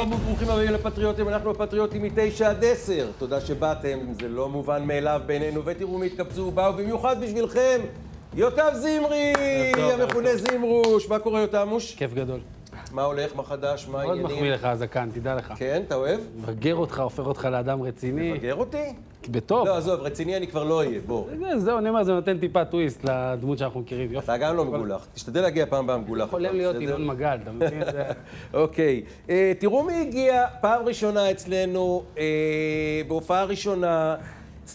שלום וברוכים הבאים לפטריוטים, אנחנו הפטריוטים מתשע עד עשר. תודה שבאתם, זה לא מובן מאליו בינינו, ותראו מי התקבצו ובאו במיוחד בשבילכם. יותם זמרי, המכונה זמרוש. מה קורה יותמוש? כיף גדול. מה הולך, מה חדש, מה מאוד העניינים? מחמיא לך הזקן, תדע לך. כן, אתה אוהב? מבגר אותך, הופך אותך לאדם רציני. מפגר אותי? בטוב. לא, עזוב, רציני אני כבר לא אהיה, בוא. זה- זהו, אני אומר, זה נותן טיפה טוויסט לדמות שאנחנו מכירים. אתה גם לא מגולח. תשתדל להגיע פעם הבאה מגולח. חולם להיות? ינון מגל, אתה מבין? זה- אוקיי, אה, תראו מי הגיע פעם ראשונה אצלנו, אה, בהופעה ראשונה,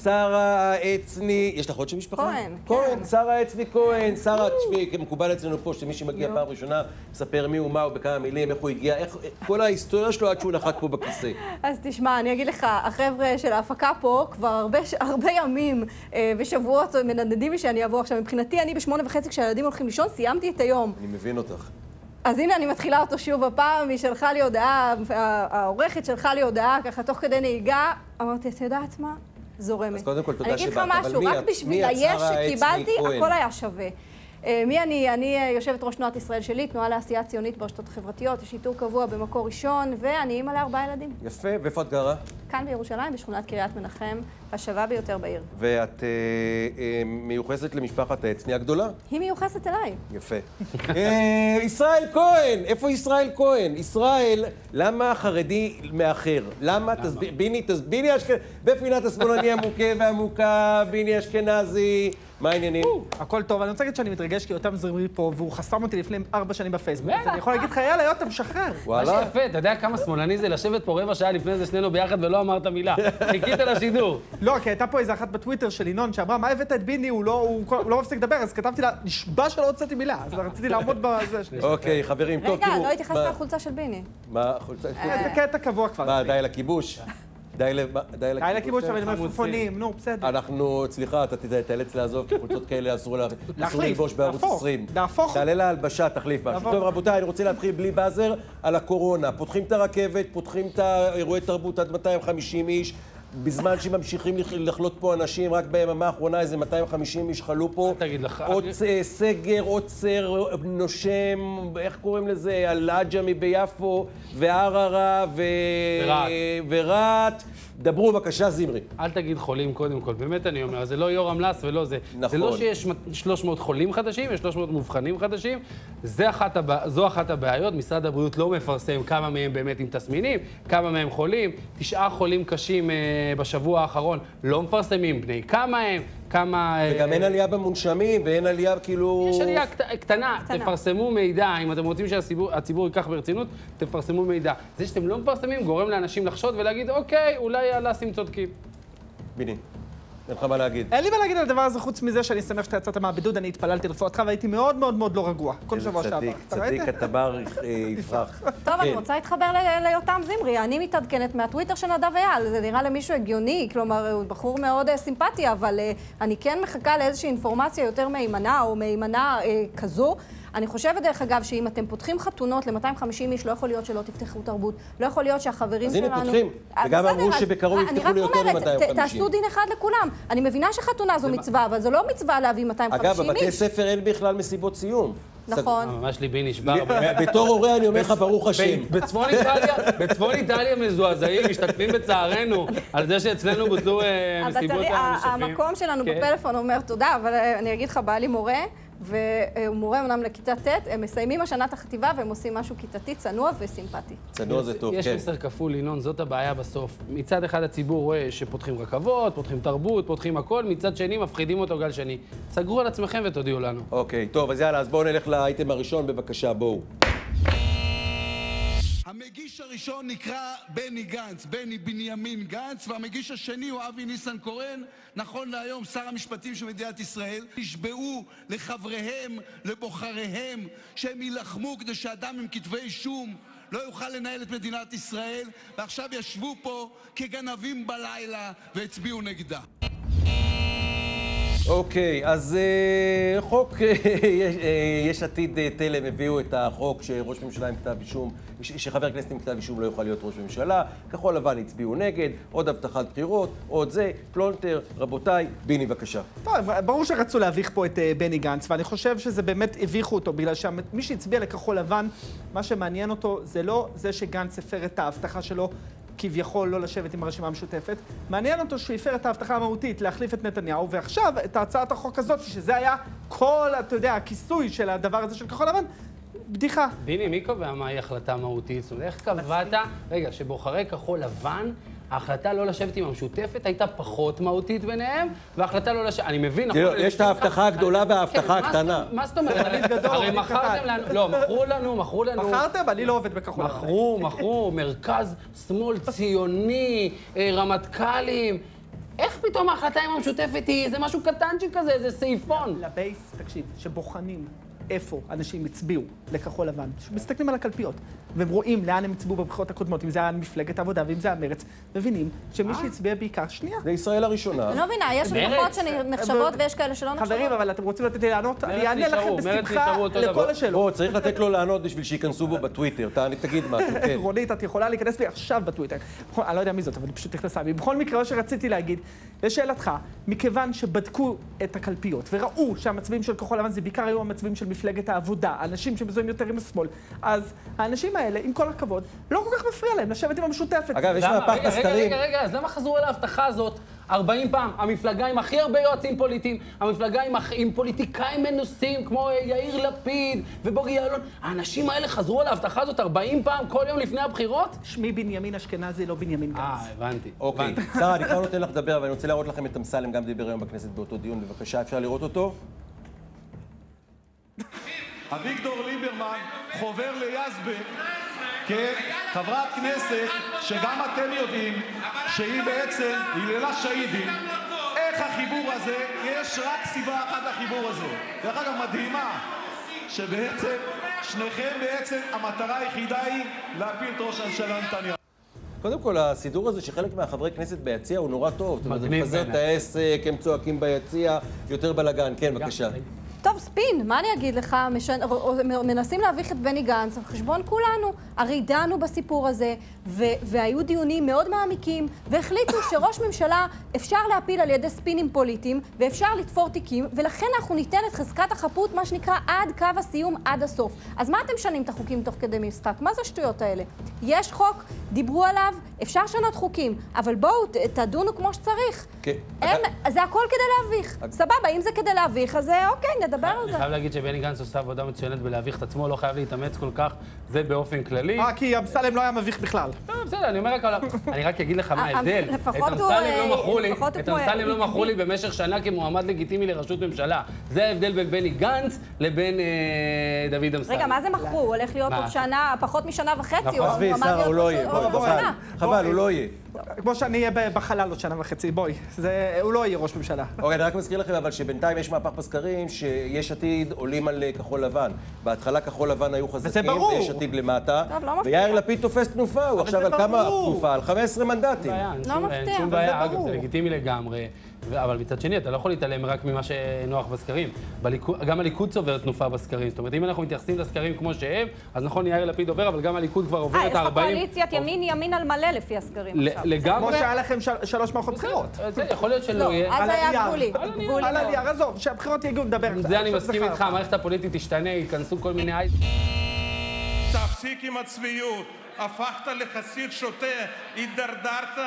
שרה עצני, יש לך עוד שם משפחה? כהן, כהן, כן. שרה עצני כהן, שרה, תשמעי, מקובל אצלנו פה שמי שמגיע פעם ראשונה, מספר מי הוא, מה הוא, בכמה מילים, איך הוא הגיע, איך, כל ההיסטוריה שלו עד שהוא נחת פה בכיסא. אז תשמע, אני אגיד לך, החבר'ה של ההפקה פה כבר הרבה, הרבה ימים אה, ושבועות מנדנדים לי שאני אבוא עכשיו. מבחינתי, אני בשמונה וחצי כשהילדים הולכים לישון, סיימתי את היום. אני מבין אותך. אז הנה, אני מתחילה אותו שוב הפעם, היא שלחה לי הודעה, העורכת שלחה לי הודעה, ככה תוך כדי נהיגה. אמרתי, את יודעת מה? זורמת. אז קודם כל, תודה אני אגיד לך שבאת, אבל משהו, מי רק את? בשביל מי את, היש שרה עצני שקיבלתי, כהן? הכל היה שווה. אה, מי אני? אני אה, יושבת ראש תנועת ישראל שלי, תנועה לעשייה ציונית ברשתות החברתיות, יש שיטור קבוע במקור ראשון, ואני אימא לארבעה ילדים. יפה, ואיפה את גרה? כאן בירושלים, בשכונת קריית מנחם, השווה ביותר בעיר. ואת אה, אה, מיוחסת למשפחת העצני הגדולה? היא מיוחסת אליי. יפה. אה, ישראל כהן, איפה ישראל כהן? ישראל, למה החרדי מאחר? למה? תסביר, ביני, ביני אשכנזי, בפינת השמאלני המוכה והמוכה, ביני אשכנזי, מה העניינים? הכל טוב, אני רוצה להגיד שאני מתרגש כי יותם זמרי פה, והוא חסם אותי לפני ארבע שנים בפייסבוק. אז אני יכול להגיד לך, יאללה, יותם, שחרר. מה וואלה? שיפה, אתה יודע כמה שמאלני זה לשבת פה רבע שעה לפני זה שנינו ביחד ולא אמרת מילה. חיכית לשידור. לא, כי הייתה פה איזה אחת בטוויטר של ינון שאמרה, מה הבאת את ביני, הוא לא, לא מפסיק לדבר, אז כתבתי לה, נשבע שלא הוצאתי מילה, אז רציתי לעמוד בזה שלי. אוקיי, חברים, טוב, רגע, תראו. לא התייחסת מה- לחולצה של ביני. מה, חולצה- זה קטע קבוע כבר. מה, די לכיבוש? די לכיבוש, אבל. מלפפונים, נו, בסדר. אנחנו, סליחה, אתה תיאלץ לעזוב, כי חולצות כאלה אסור ללבוש בערוץ להפוך, 20. להפוך. תעלה להלבשה, תחליף משהו. טוב, רבותיי, אני רוצה להתחיל בלי באזר על הקורונה. פותחים את הרכבת, פותחים את האירועי תרבות עד 250 איש. בזמן שממשיכים לח- לחלות פה אנשים, רק ביממה האחרונה איזה 250 איש חלו פה. תגיד לך. עוד אה, סגר, עוצר, נושם, איך קוראים לזה? על-עג'מי ביפו, וערערה, ו... ורהט. ורהט. דברו בבקשה, זמרי. אל תגיד חולים קודם כל, באמת אני אומר, זה לא יורם לס ולא זה. נכון. זה לא שיש 300 חולים חדשים, יש 300 מאובחנים חדשים. זה אחת הבע... זו אחת הבעיות, משרד הבריאות לא מפרסם כמה מהם באמת עם תסמינים, כמה מהם חולים. תשעה חולים קשים אה, בשבוע האחרון לא מפרסמים בני כמה הם, כמה... אה, וגם אין עלייה במונשמים, ואין עלייה כאילו... יש עלייה קט... קטנה, קטנה. תפרסמו מידע, אם אתם רוצים שהציבור הציבור ייקח ברצינות, תפרסמו מידע. זה שאתם לא מפרסמים גורם לאנשים לחשוד ולהגיד, אוקיי, אולי הלסים צודקים. ביני, אין לך מה להגיד. אין לי מה להגיד על הדבר הזה חוץ מזה שאני שמח שאתה יצאת מהבידוד, אני התפללתי לרפואתך והייתי מאוד מאוד מאוד לא רגוע. כל שבוע שעבר. צדיק, אתה צדיק ראית? הטבר אה, יפרח. טוב, אני כן. רוצה להתחבר ליותם זמרי. אני מתעדכנת מהטוויטר של נדב אייל. זה נראה למישהו הגיוני, כלומר, הוא בחור מאוד אה, סימפטי, אבל אה, אני כן מחכה לאיזושהי אינפורמציה יותר מהימנה, או מהימנה אה, כזו. אני חושבת, דרך אגב, שאם אתם פותחים חתונות ל-250 איש, לא יכול להיות שלא תפתחו תרבות. לא יכול להיות שהחברים אז שלנו... הנה, פותחים. אה, וגם אמרו אז- שבקרוב אה, יפתחו ליותר אני רק אומרת, מ-250. ת- תעשו דין אחד לכולם. אני מבינה שחתונה זו מצווה, אבל זו לא מצווה להביא 250 אגב, איש. בבתי ספר אין בכלל מסיבות סיום. נכון. ממש ליבי נשבר. בתור הורה אני אומר לך, ברוך השם. בצפון איטליה, בצפון איטליה מזועזעים, משתתפים בצערנו על זה שאצלנו בוטלו אה, מסיבות הבטרי- ה- המשאבים. המקום שלנו כן. בפלאפון אומר תודה, אבל אה, אני אגיד לך, בא לי מורה, והוא מורה אמנם לכיתה ט', הם מסיימים השנה את החטיבה והם עושים משהו כיתתי, צנוע וסימפטי. צנוע זה טוב, יש כן. מסר כפול, ינון, זאת הבעיה בסוף. מצד אחד הציבור רואה שפותחים רכבות, פותחים תרבות, פותחים הכל, מצד שני מפחידים אותו גל שני. סגרו על עצמכם ותודיעו לנו. אוקיי, טוב, אז יאללה, אז בואו נלך לאייטם הראשון, בבקשה, בואו. המגיש הראשון נקרא בני גנץ, בני בנימין גנץ, והמגיש השני הוא אבי ניסנקורן, נכון להיום שר המשפטים של מדינת ישראל. נשבעו לחבריהם, לבוחריהם, שהם יילחמו כדי שאדם עם כתבי אישום לא יוכל לנהל את מדינת ישראל, ועכשיו ישבו פה כגנבים בלילה והצביעו נגדה. אוקיי, אז אה, חוק, אה, יש- עתיד אה, תלם הביאו את החוק שראש ממשלה עם כתב אישום, שחבר כנסת עם כתב אישום לא יוכל להיות ראש ממשלה, כחול לבן הצביעו נגד, עוד הבטחת בחירות, עוד זה, פלונטר, רבותיי, ביני בבקשה. טוב, ברור שרצו להביך פה את בני גנץ, ואני חושב שזה באמת הביכו אותו, בגלל שמי שהצביע לכחול לבן, מה שמעניין אותו זה לא זה שגנץ הפר את ההבטחה שלו. כביכול לא לשבת עם הרשימה המשותפת. מעניין אותו שהוא הפר את ההבטחה המהותית להחליף את נתניהו, ועכשיו את הצעת החוק הזאת, שזה היה כל, אתה יודע, הכיסוי של הדבר הזה של כחול לבן, בדיחה. ביני, מי קובע מהי החלטה מהותית? זאת אומרת, איך קבעת, רגע, שבוחרי כחול לבן, ההחלטה לא לשבת עם המשותפת הייתה פחות מהותית ביניהם, וההחלטה לא לשבת... אני מבין, נכון, יש את ההבטחה הגדולה וההבטחה כן, מה הקטנה. מה זאת אומרת? הרי מכרתם. לנו, לא, מכרו לנו, מכרו לנו. מכרתם? אני לא עובד בכחול. מכרו, מכרו, מרכז שמאל ציוני, אה, רמטכ"לים. איך פתאום ההחלטה עם המשותפת היא איזה משהו קטנצ'יק כזה, איזה סעיפון? לבייס, תקשיב, שבוחנים איפה אנשים הצביעו לכחול לבן, שמסתכלים על הקלפיות, והם רואים לאן הם הצביעו בבחירות הקודמות, אם זה היה מפלגת העבודה ואם זה היה מרצ, מבינים שמי שהצביע בעיקר, שנייה. זה ישראל הראשונה. אני לא מבינה, יש. הבטחות שנחשבות ויש כאלה שלא נחשבות. חברים, אבל אתם רוצים לתת לי לענות? אני אענה לכם בשמחה לכל. השאלות. או, צריך לתת לו לענות בשביל שייכנסו בו בטוויטר. תגיד משהו, כן. רונית, את יכולה להיכנס לי עכשיו בטוויטר. אני לא יודע מי זאת, אבל היא פשוט נכנסה בי. בכל מקרה, מה שרציתי להגיד, לשאלתך, מכיוון שבדקו את הקלפיות וראו שהמצביעים של כחול לבן זה בעיקר היו המצביעים של מפלגת העבודה, אנשים שמזוהים יותר עם השמאל, אז האנשים האלה, עם כל הכבוד, לא כל כך מפריע להם לשבת עם המשותפת. אגב, יש? מהפך רגע, רגע, בסקרים. רגע, רגע, אז למה חזרו על ההבטחה הזאת 40 פעם? המפלגה עם הכי הרבה יועצים פוליטיים, המפלגה עם, הכ- עם פוליטיקאים מנוסים כמו יאיר לפיד ובוגי יעלון, האנשים האלה חזרו על ההבטחה הזאת 40 פעם כל יום לפני הבחירות? שמי בנימין אשכנזי, לא בנימין גנץ. אה, הבנתי. אוקיי. שרה, אני כבר נותן לך לדבר, אבל אני רוצה להראות לכם את אמסלם, גם דיבר היום בכנסת באותו דיון, בבקשה, אפשר לראות אותו? אביגדור ליברמן חובר ליזבק, חברת כנסת שגם אתם יודעים שהיא בעצם היללה שהידים. איך החיבור הזה? יש רק סיבה אחת לחיבור הזה. דרך אגב, מדהימה, שבעצם שניכם בעצם המטרה היחידה היא להפיל את ראש הממשלה נתניהו. קודם כל, הסידור הזה שחלק מהחברי כנסת ביציע הוא נורא טוב. זאת אומרת, זה מגניב מפזר את. העסק, הם צועקים ביציע, יותר בלאגן. כן, בבקשה. טוב, ספין, מה אני אגיד לך? משנ... מנסים להביך את בני גנץ על חשבון כולנו. הרי דנו בסיפור הזה, ו... והיו דיונים מאוד מעמיקים, והחליטו שראש ממשלה אפשר להפיל על ידי ספינים פוליטיים, ואפשר לתפור תיקים, ולכן אנחנו ניתן את חזקת החפות, מה שנקרא, עד קו הסיום, עד הסוף. אז מה אתם משנים את החוקים תוך כדי משחק? מה זה השטויות האלה? יש חוק, דיברו עליו, אפשר לשנות חוקים, אבל בואו, תדונו כמו שצריך. כן. אין, זה הכל כדי להביך. סבבה, אם זה כדי להביך, אז אה, אוקיי, נדבר על אני זה. חייב להגיד שבני גנץ עושה עבודה מצוינת בלהביך את עצמו, לא חייב להתאמץ כל כך, זה באופן כללי. אה, כי אמסלם לא היה מביך בכלל. לא, בסדר, אני אומר רק, על- אני רק אגיד לך מה אה, ההבדל. לפחות את הוא, אמסלם אה, לא מכרו לי, לפחות הוא את אמסלם לא מכרו לי במשך שנה כמועמד לגיטימי לראשות ממשלה. זה ההבדל בין בני גנץ לבין אה, דוד אמסלם. רגע, מה זה מכרו? הוא הולך להיות מה? עוד שנה, פחות משנה וחצי. נכון. הוא עזבי, אמר שרה, להיות הוא לא ראש- בואי, ממשלה. חבל, הוא לא יהיה. כמו שאני אהיה בחלל עוד שנה וחצי, בואי. זה, הוא לא יהיה ראש ממשלה. אוקיי, אני רק מזכיר לכם, אבל שבינתיים יש מהפך בסקרים, שיש עתיד עולים על אה, כחול לבן. בהתחלה כחול לבן היו חזקים. ויש עתיד למטה. טוב, לא מפתיע. ויאיר לפיד תופס תנופה, הוא עכשיו על כמה. תנופה? על 15 מנדטים. לא מפתיע, אבל זה בעיה, אגב, ברור. זה לגיטימי לגמרי. אבל מצד שני, אתה לא יכול להתעלם רק ממה שנוח בסקרים. בליכוד- גם הליכוד צובר תנופה בסקרים. זאת אומרת, אם אנחנו מתייחסים לסקרים כמו שהם, אז נכון, יאיר לפיד עובר, אבל גם הליכוד כבר עובר אה, את יש לך ה-40. קואליציית ימין ימין על מלא לפי הסקרים ל- עכשיו. כמו לגמרי. שהיה לכם של- שלוש מערכות בחירות. זה יכול להיות שלא לא, יהיה. אז על היה. גבולי. על הנייר. גבולי על. הנייר, עזוב, שהבחירות יגיעו, נדבר. עם זה אני מסכים. איתך, המערכת הפוליטית תשתנה, ייכנסו כל מיני אייס... תפסיק עם הצביעות. הפכת לחסיד שוטה, הידרדרת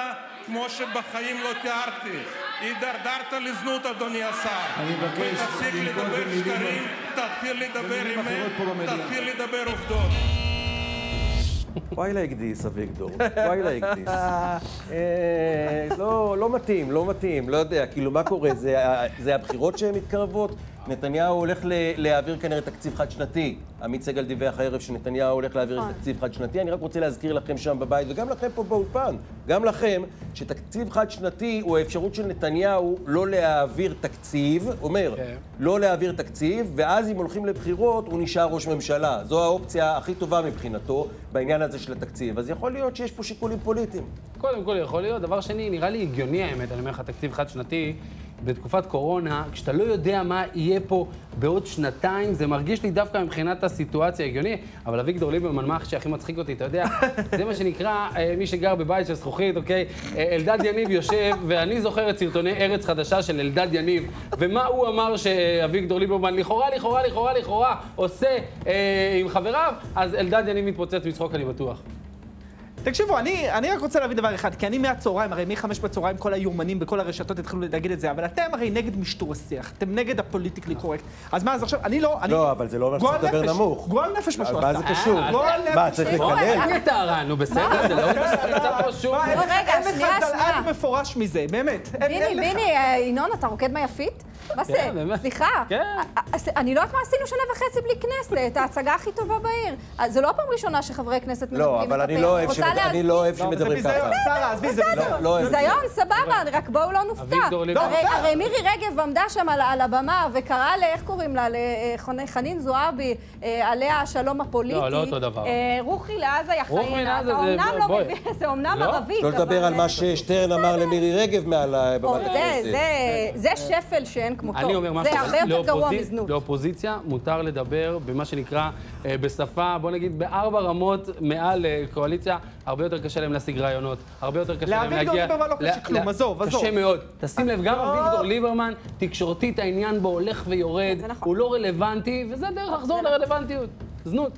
כמו שבחיים לא תיארתי. הידרדרת לזנות, אדוני השר. אני מבקש ותפסיק לנקוט לדבר במילים- שקרים, תתחיל לדבר במילים אחרות אמת, פה במליאה. תתחיל לדבר עובדות. וואי לאגדיס, אביגדור. וואי לאגדיס. אה, לא, לא מתאים, לא מתאים, לא יודע, כאילו, מה קורה? זה הבחירות שהן מתקרבות? נתניהו הולך ל- להעביר כנראה תקציב חד-שנתי. עמית סגל דיווח הערב שנתניהו הולך להעביר נכון. תקציב חד-שנתי. אני רק רוצה להזכיר לכם שם בבית, וגם לכם פה באולפן, גם לכם, שתקציב חד-שנתי הוא האפשרות של נתניהו לא להעביר תקציב, אומר, כן. לא להעביר תקציב, ואז אם הולכים לבחירות, הוא נשאר ראש ממשלה. זו האופציה הכי טובה מבחינתו בעניין הזה של התקציב. אז יכול להיות שיש פה שיקולים פוליטיים. קודם כל יכול להיות. דבר שני, נראה לי הגיוני האמת, אני אומר לך, תקציב חד-שנתי, בתקופת קורונה, כשאתה לא יודע מה יהיה פה בעוד שנתיים, זה מרגיש לי דווקא מבחינת הסיטואציה הגיוני, אבל אביגדור ליברמן, מה שהכי מצחיק אותי, אתה יודע, זה מה שנקרא, אה, מי שגר בבית של זכוכית, אוקיי? אה, אלדד יניב יושב, ואני זוכר את סרטוני ארץ חדשה של אלדד יניב, ומה הוא אמר שאביגדור ליברמן, לכאורה, לכאורה, לכאורה, לכאורה, עושה אה, עם חבריו, אז אלדד יניב מתפוצץ מצחוק, אני בטוח. תקשיבו, אני, אני רק רוצה להבין דבר אחד, כי אני מהצהריים, הרי מ-5 בצהריים כל היומנים בכל הרשתות התחילו להגיד את זה, אבל אתם הרי נגד משטור השיח, אתם נגד הפוליטיקלי קורקט. אז מה, אז עכשיו, אני לא, אני... לא, אבל זה לא אומר לדבר נפש, נמוך. גועל נפש מה שהוא מה עשה. זה קשור? גועל נפש. מה, צריך לקלל? אני טהרן, נו בסדר, זה לא נמצא פה שום... מה, אין- רגע, אין לך שנייה, דלעד שנייה. מפורש מזה, באמת. ביני. ביני, אה, ינון, אתה רוקד מהיפית? מה זה? כן. סליחה. כן. אה, אה, אני לא יודעת מה עשינו שנה וחצי בלי כנסת, ההצגה הכי טובה בעיר. אה, זה לא הפעם ראשונה שחברי כנסת לא, מנגבים אבל את אני הפה. לא שמד- אני לא אוהב לא, שמדברים ככה. שרה, עזבי, זה ביזיון. לא. ביזיון, סבבה, רק בואו לא נופתע. הרי- מירי רגב עמדה שם על- על הבמה וקראה ל... איך קוראים לה? לחנין זועבי, אה, עליה השלום הפוליטי. לא, לא אותו דבר. אה, רוחי לעזה יא רוחי. לעזה זה- אומנם לא בואי. מבין, זה אומנם. ערבית, לא לדבר על אבל- מה ששטרן אמר למירי רגב מעל במת זה- הכנסת. זה- זה שפל שאין כמותו. אני אומר משהו, זה הרבה יותר גרוע מזנות. לאופוזיציה מותר לדבר במה שנקרא, אה, בשפה, בוא נגיד, בארבע רמות מעל אה, קואליציה, הרבה יותר קשה להם להשיג רעיונות, הרבה יותר קשה להם לאביגדור להגיע... ליברמן לא קשה כלום, עזוב, עזוב. קשה מאוד. תשים לב, גם לא. אביגדור ליברמן, תקשורתית העניין בו הולך ויורד, נכון. הוא לא רלוונטי, וזה דרך לחזור לרלוונטיות. זנות.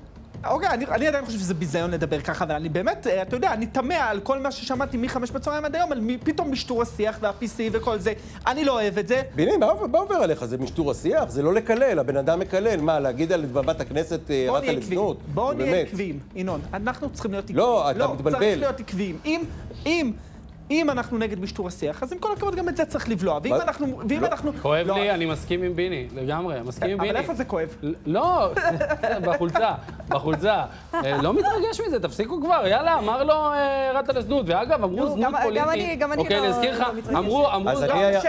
אוקיי, אני, אני עדיין חושב שזה ביזיון לדבר ככה, אבל אני באמת, אה, אתה יודע, אני תמה על כל מה ששמעתי מ-5 בצהריים עד היום, על מי, פתאום משטור השיח וה-PC וכל זה. אני לא אוהב את זה. ביני, מה מה עובר עליך? זה משטור השיח? זה לא לקלל, הבן אדם מקלל. מה, להגיד על במת הכנסת אה, בואו רק נהיה על עקביים. זנות? בואו נהיה. עקביים. ינון, אנחנו צריכים להיות עקביים. לא, אתה לא, מתבלבל. צריך להיות עקביים. אם, אם, אם אנחנו נגד משטור השיח, אז עם כל הכבוד גם את זה צריך לבלוע. ואם? אנחנו, ואם לא. אנחנו... כואב לא, לי, אני מסכים עם ביני, לגמרי, מסכים עם ביני. אבל איפה זה כואב? לא, בחולצה, בחולצה. אה, לא מתרגש מזה, תפסיקו כבר, יאללה, אמר לו, אה, ירדת לזנות. ואגב, אמרו נו, זנות גם פוליטית. אני- גם אני אוקיי, לא- אני אזכיר לך, לא. אמרו, אמרו...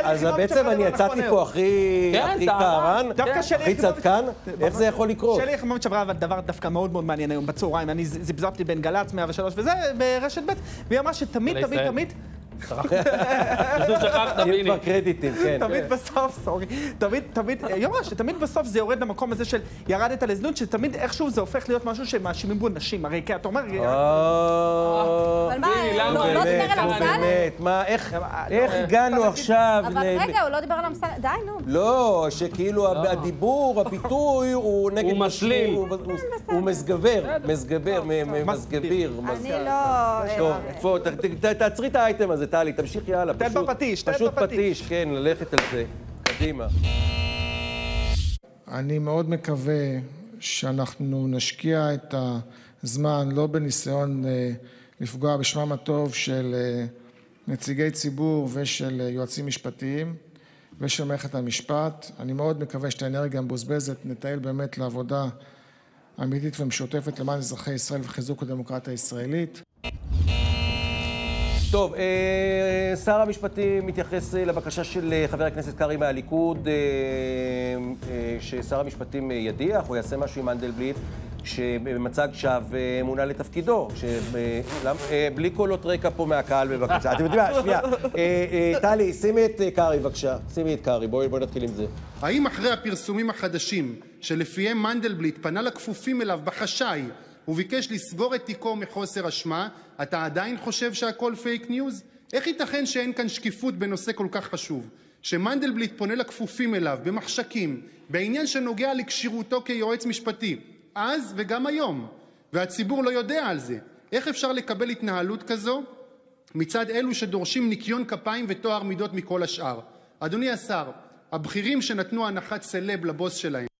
אז בעצם אני יצאתי נכון פה הכי כן, הכי טהרן. הכי צדקן, איך זה יכול לקרות? שלי יחימוביץ' אמרה אבל דבר דווקא מאוד מאוד מעניין היום בצהריים. אני זיבזבתי בין גל"צ 103 וזה, ברשת ב', והיא אמרה שתמיד, תמיד. תמיד, פשוט שכחת, אם ביני. כבר קרדיטים, כן. תמיד בסוף, סורי, תמיד, תמיד, אמרה שתמיד בסוף זה יורד למקום הזה של ירדת לזנות, שתמיד איכשהו זה הופך להיות משהו שמאשימים בו נשים. הרי כי אתה אומר, אה, אבל מה, ביני, למה? לא באמת, דיבר על נו, אמסלם? באמת, מה, איך אה, הגענו אה, עכשיו אבל ל... רגע, הוא לא דיבר על אמסלם. די, נו. לא, שכאילו הדיבור, הביטוי הוא נגד... הוא משלים. הוא- הוא- הוא מסגבר, מסגבר, מ- מ- מסגביר. אני מס- לא... אה, טוב, פה, ת- ת- ת- תעצרי את האייטם הזה, טלי, תמשיכי הלאה. תן פשוט- בפטיש, תן פשוט בפטיש. פטיש, כן, ללכת על זה. קדימה. אני מאוד מקווה שאנחנו נשקיע את הזמן לא בניסיון אה, לפגוע בשמם הטוב של אה, נציגי ציבור ושל אה, יועצים משפטיים ושל מערכת המשפט. אני מאוד מקווה שאת האנרגיה המבוזבזת נטייל באמת לעבודה אמיתית ומשותפת למען אזרחי ישראל וחיזוק הדמוקרטיה הישראלית. טוב, אה, שר המשפטים מתייחס אה, לבקשה של אה, חבר הכנסת קרעי מהליכוד, ששר המשפטים ידיח או יעשה משהו עם מנדלבליט, שבמצג שווא מונה לתפקידו. בלי קולות רקע פה מהקהל, בבקשה. אתם יודעים מה? שנייה. טלי, שימי את קרעי, בבקשה. שימי את קרעי, בואי נתחיל עם זה. האם אחרי הפרסומים החדשים, שלפיהם מנדלבליט פנה לכפופים אליו בחשאי וביקש לסגור את תיקו מחוסר אשמה, אתה עדיין חושב שהכל פייק ניוז? איך ייתכן שאין כאן שקיפות בנושא כל כך חשוב? שמנדלבליט פונה לכפופים אליו במחשכים, בעניין שנוגע לכשירותו כיועץ משפטי, אז וגם היום, והציבור לא יודע על זה. איך אפשר לקבל התנהלות כזו מצד אלו שדורשים ניקיון כפיים וטוהר מידות מכל השאר? אדוני השר, הבכירים שנתנו הנחת סלב לבוס שלהם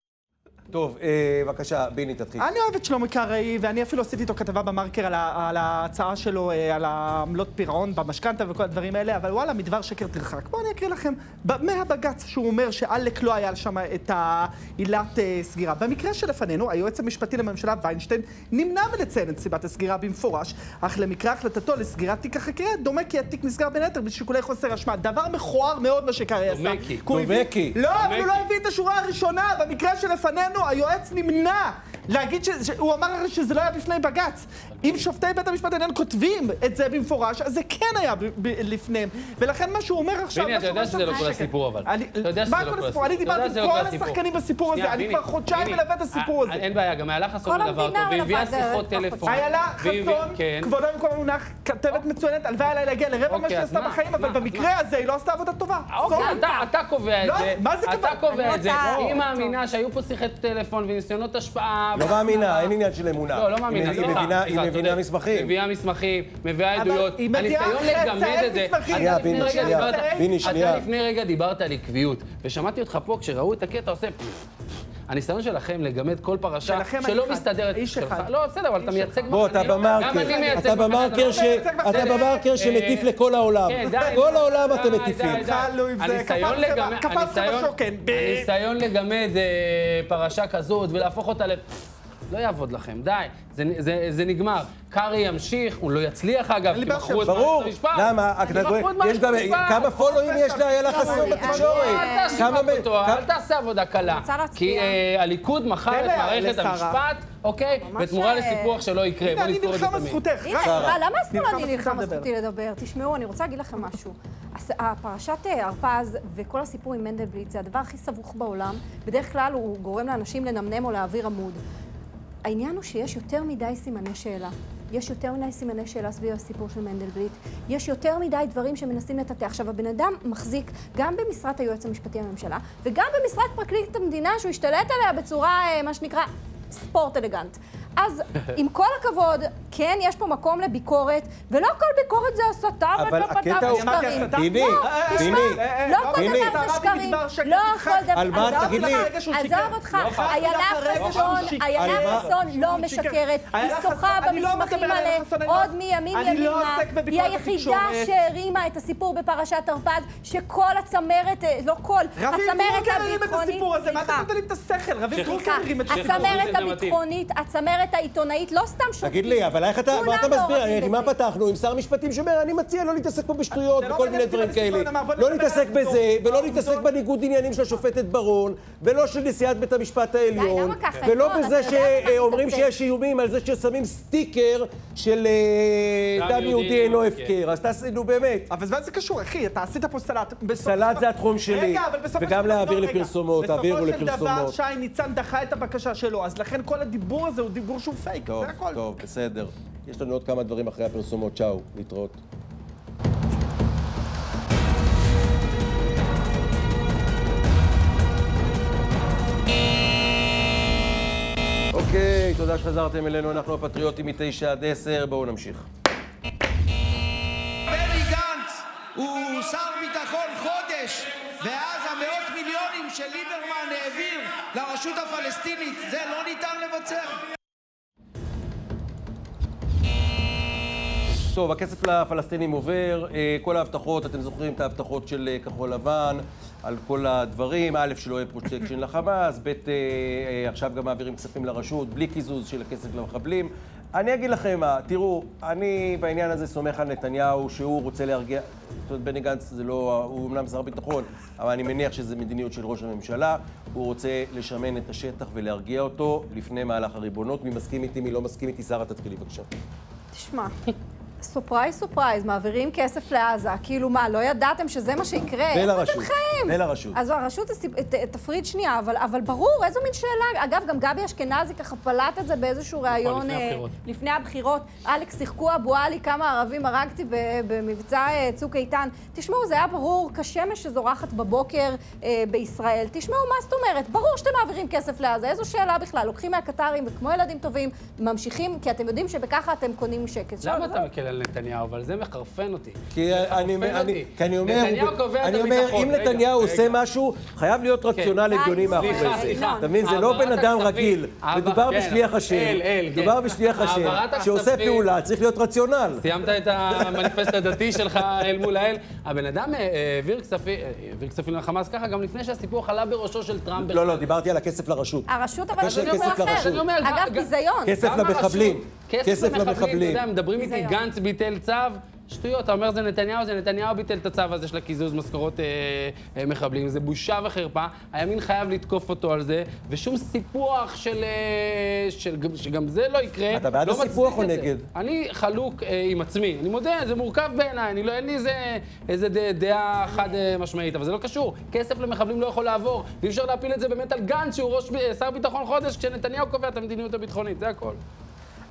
טוב, אה, בבקשה, ביני, תתחיל. אני אוהב את שלמה קרעי, ואני אפילו עשיתי איתו כתבה במרקר על, ה- על ההצעה שלו, אה, על העמלות פירעון במשכנתה וכל הדברים האלה, אבל וואלה, מדבר שקר תרחק. בואו אני אקריא לכם מהבג"ץ שהוא אומר שעלק לא היה שם את העילת אה, סגירה. במקרה שלפנינו, היועץ המשפטי לממשלה ויינשטיין נמנע מלציין את סיבת הסגירה במפורש, אך למקרה החלטתו לסגירת תיק החקירה, דומה כי התיק נסגר בין היתר בשיקולי חוסר אשמה. דבר מכוער מאוד מה שקרעי עשה. דומה כי. דומה כי. לא, אבל הוא לא. הביא את השורה הראשונה, במקרה שלפנינו היועץ נמנע להגיד ש... הוא אמר הרי שזה לא היה בפני בג"ץ. אם שופטי בית המשפט העליון כותבים את זה במפורש, אז זה כן היה ב- ב- לפניהם. ולכן מה שהוא אומר עכשיו... ביני, מה אתה יודע שזה לא כל. הסיפור, אבל. אני- אתה יודע שזה מה לא כל הסיפור? אני. אתה דיברתי עם לא כל. השחקנים בסיפור הזה. אני ביני, כבר חודשיים ביני. מלווה את הסיפור אה, הזה. אין בעיה, גם איילה חסון מלווה אותו, המדינה והיא הביאה שיחות טלפון. איילה חסון, כן. כבודה במקום המונח, כתבת מצוינת, הלוואי עליי להגיע לרבע מה אוקיי, שהיא אז עשתה מה? בחיים, אז אבל במקרה הזה היא לא עשתה עבודה טובה. אוקיי. אתה, אתה קובע את לא, זה. מה זה אתה קובע? קובע אני את זה. היא טוב. מאמינה שהיו פה שיחת טלפון וניסיונות השפעה. לא מאמינה, אין עניין של אמונה. לא, לא מאמינה, היא סליחה. מבינה- היא מבינה. מסמכים. מביאה מסמכים, מביאה אבל עדויות. היא מביאה הניסיון לגמד את זה. מסמכים. שנייה, ביני, שנייה. ביני, שנייה. אתה לפני רגע דיברת על עקביות, ושמעתי אותך פה, כשראו את הקטע, עושה... הניסיון שלכם לגמד כל פרשה שלא מסתדרת. איש. אחד. לא, בסדר, אבל אתה מייצג בוא, אתה אני במרקר, אתה. במרקר ש- מייצג אתה מחנה. במרקר שמטיף לכל העולם. כן. כל העולם די, אתם מטיפים. התחלנו עם זה, הניסיון- בשוקן. הניסיון לגמד אה, פרשה כזאת ולהפוך אותה ל... לא יעבוד לכם, די. זה, זה, זה נגמר. קרעי ימשיך, הוא לא יצליח אגב, כי מכרו את ברור. מערכת המשפט. למה? את מערכת יש גם, המשפט. כמה פולואים יש לאיילה חסון אני- בתקשורת? אני- אל מ- אותו, אל תעשה עבודה קלה. כי אה, הליכוד מכר את מערכת. המשפט, אוקיי? בתמורה אה, לסיפוח שלא יקרה. הנה, בוא אני נזכור את זה נלחם על תמיד. זכותך. הנה, למה השמאלני נלחם על זכותי לדבר? תשמעו, אני רוצה להגיד לכם משהו. הפרשת אה, הרפז וכל הסיפור עם מנדלבליט זה הדבר הכי סבוך בעולם. בדרך כלל הוא גורם לאנשים לנמנם או להעביר עמוד. העניין הוא שיש יותר מדי סימני שאלה. יש יותר מדי סימני שאלה סביב הסיפור של מנדלבליט. יש יותר מדי דברים שמנסים לטאטא. עכשיו, הבן אדם מחזיק גם במשרת היועץ המשפטי לממשלה, וגם במשרת פרקליט המדינה, שהוא השתלט עליה בצורה, אה, מה שנקרא, ספורט אלגנט. אז עם כל הכבוד, כן, יש פה מקום לביקורת, ולא כל ביקורת זה הסתה אבל והקלפתה הקטע הוא- לא, תשמע, אה, לא כל. דבר זה שקרים. לא. כל דבר... על מה? עזוב תגיד אותך, לי. עזוב אותך, לא איילה חסון. איילה? חסון לא. משקרת. היא שוחה לא במסמכים האלה לא- עוד מימים לא ימימה. היא היחידה. שהרימה את הסיפור בפרשת הרפז, שכל הצמרת, אה, לא כל, הצמרת הביטחונית, סליחה. הצמרת. הביטחונית, הצמרת העיתונאית, לא סתם שופטים. תגיד לי, אבל איך אתה, מה כולם אתה מסביר? מעורבים עם מה. פתחנו? עם שר משפטים שאומר, אני מציע לא להתעסק פה בשטויות לא וכל מיני דברים כאלה. לא להתעסק בזה. ולא. להתעסק בניגוד עניינים של השופטת ברון, ולא של נשיאת בית המשפט העליון? ולא בזה שאומרים. שיש איומים על זה ששמים סטיקר של אה, דם יהודי אינו. הפקר. אז תעשי, נו באמת. אבל מה זה קשור, אחי? אתה עשית פה סלט. סלט זה התחום שלי. אבל וגם להעביר לא. לפרסומות, תעבירו בסופו של דבר, לפרסומות. שי ניצן דחה את הבקשה שלו, אז לכן כל הדיבור הזה הוא דיבור שהוא פייק, זה הכל. טוב, בסדר. יש לנו עוד כמה דברים אחרי הפרסומות. צ'או, להתראות. אוקיי, תודה שחזרתם אלינו, אנחנו הפטריוטים מ-9 עד 10, בואו נמשיך. בני גנץ הוא שר ביטחון חודש, ואז המאות מיליונים שליברמן העביר לרשות הפלסטינית, זה לא ניתן לבצע. טוב, הכסף לפלסטינים עובר, אה, כל ההבטחות, אתם זוכרים את ההבטחות של אה, כחול לבן על כל הדברים, א', שלא יהיה פרוטקשן לחמאס, ב', אה, עכשיו גם מעבירים כספים לרשות, בלי קיזוז של הכסף למחבלים. אני אגיד לכם מה, תראו, אני בעניין הזה סומך על נתניהו שהוא רוצה להרגיע, זאת אומרת, בני גנץ זה לא, הוא אמנם שר ביטחון, אבל אני מניח שזו מדיניות של ראש הממשלה, הוא רוצה לשמן את השטח ולהרגיע אותו לפני מהלך הריבונות. מי מסכים איתי, מי לא מסכים איתי, שרה תתחילי בבקשה. תשמע, surprise surprise, מעבירים כסף לעזה, כאילו מה, לא ידעתם שזה מה שיקרה? איפה אתם חיים? ולרשת. אז הרשות הסיפ- ת- תפריד שנייה, אבל, אבל ברור, איזו מין שאלה. אגב, גם גבי אשכנזי ככה פלט את זה באיזשהו ראיון... לפני אה, הבחירות. לפני הבחירות. אלכס, שיחקו אבו עלי, כמה ערבים הרגתי ב- במבצע אה, צוק איתן. תשמעו, זה היה ברור כשמש שזורחת בבוקר אה, בישראל. תשמעו, מה זאת אומרת? ברור שאתם מעבירים כסף לעזה, איזו שאלה בכלל? לוקחים מהקטרים וכמו ילדים טובים, ממשיכים, כי אתם יודעים שבככה אתם קונים שקט. למה אתה מקל על נתניהו? אבל זה מחרפן אותי. כי אני, אני, אותי. כי אני אומר, נתניהו קובע את אני אומר, הביטחון. אם רגע, נתניהו רגע. עושה משהו, חייב להיות רציונל די, הגיוני מאחורי זה. סליחה. אתה מבין? זה לא בן אדם הכספים. רגיל. מדובר כן, בשליח השם. אל, אל, כן. מדובר בשליח השם, שעושה פעולה, צריך להיות רציונל. סיימת את המניפסט הדתי שלך אל מול האל. הבן אדם אה, העביר כספים, אה, העביר כספים לחמאס ככה גם לפני שהסיפוח עלה בראשו של טראמפ. לא, לא, דיברתי על הכסף לרשות. הרשות אבל זה לרשות. אחר. אני אומר, אגב, ביזיון. כסף למחבלים. כסף למחבלים. אתה למחבלים. יודע, מדברים איתי. גנץ ביטל צו, שטויות, אתה אומר זה נתניהו, זה נתניהו ביטל את הצו הזה של הקיזוז משכורות אה, אה, מחבלים, זה בושה וחרפה, הימין חייב לתקוף אותו על זה, ושום סיפוח של... אה, של שגם זה לא יקרה. אתה בעד לא הסיפוח או את זה. נגד? אני חלוק אה, עם עצמי, אני מודה, זה מורכב בעיניי, לא, אין לי איזה, איזה דעה חד אה, משמעית, אבל זה לא קשור. כסף למחבלים לא יכול לעבור, ואי אפשר להפיל את זה באמת על גנץ, שהוא ראש, שר ביטחון חודש, כשנתניהו קובע את המדיניות הביטחונית, זה הכל.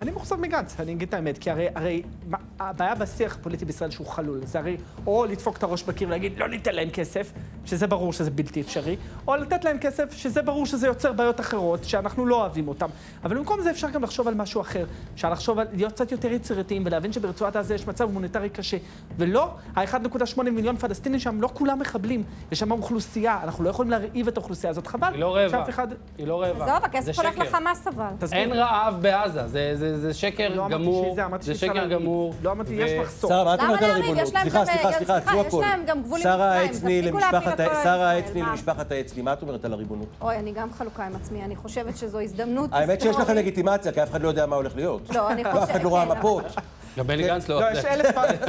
אני מאוכזב מגנץ, אני אגיד את האמת, כי הרי, הרי מה, הבעיה בשיח הפוליטי בישראל שהוא חלול, זה הרי או לדפוק את הראש בקיר ולהגיד לא ניתן להם כסף, שזה ברור שזה בלתי אפשרי, או לתת להם כסף, שזה ברור שזה יוצר בעיות אחרות, שאנחנו לא אוהבים אותן. אבל במקום זה אפשר גם לחשוב על משהו אחר. אפשר לחשוב על להיות קצת יותר יצירתיים ולהבין שברצועת עזה יש מצב הומניטרי קשה. ולא, ה-1.8 מיליון פלסטינים שם, לא כולם מחבלים, יש שם אוכלוסייה, אנחנו לא יכולים להרעיב את האוכלוסייה הזאת, חבל. היא לא רעבה. אחד... היא לא רעבה. עזוב, זה הכסף הולך שקר. לחמאס אבל. תסביר. אין רעב בעזה, זה, זה, זה שקר לא גמור, זה שקר. גמור. לא אמרתי, יש מחסור. שרה, מה את אומרת על? הריבונות? יש סליחה, סליחה, סליחה, עצרו יש הכול. להם גם גבול שרה מצרים, העצני למשפחת שרה העצני מה? למשפחת העצני, מה את אומרת על הריבונות? אוי, אני גם חלוקה עם עצמי, אני חושבת שזו הזדמנות האמת שיש לכם. לגיטימציה, כי אף אחד לא יודע מה הולך להיות. לא, אני אף אחד חושבת, לא ראה כן, מפות. גם בני גנץ לא... לא, יש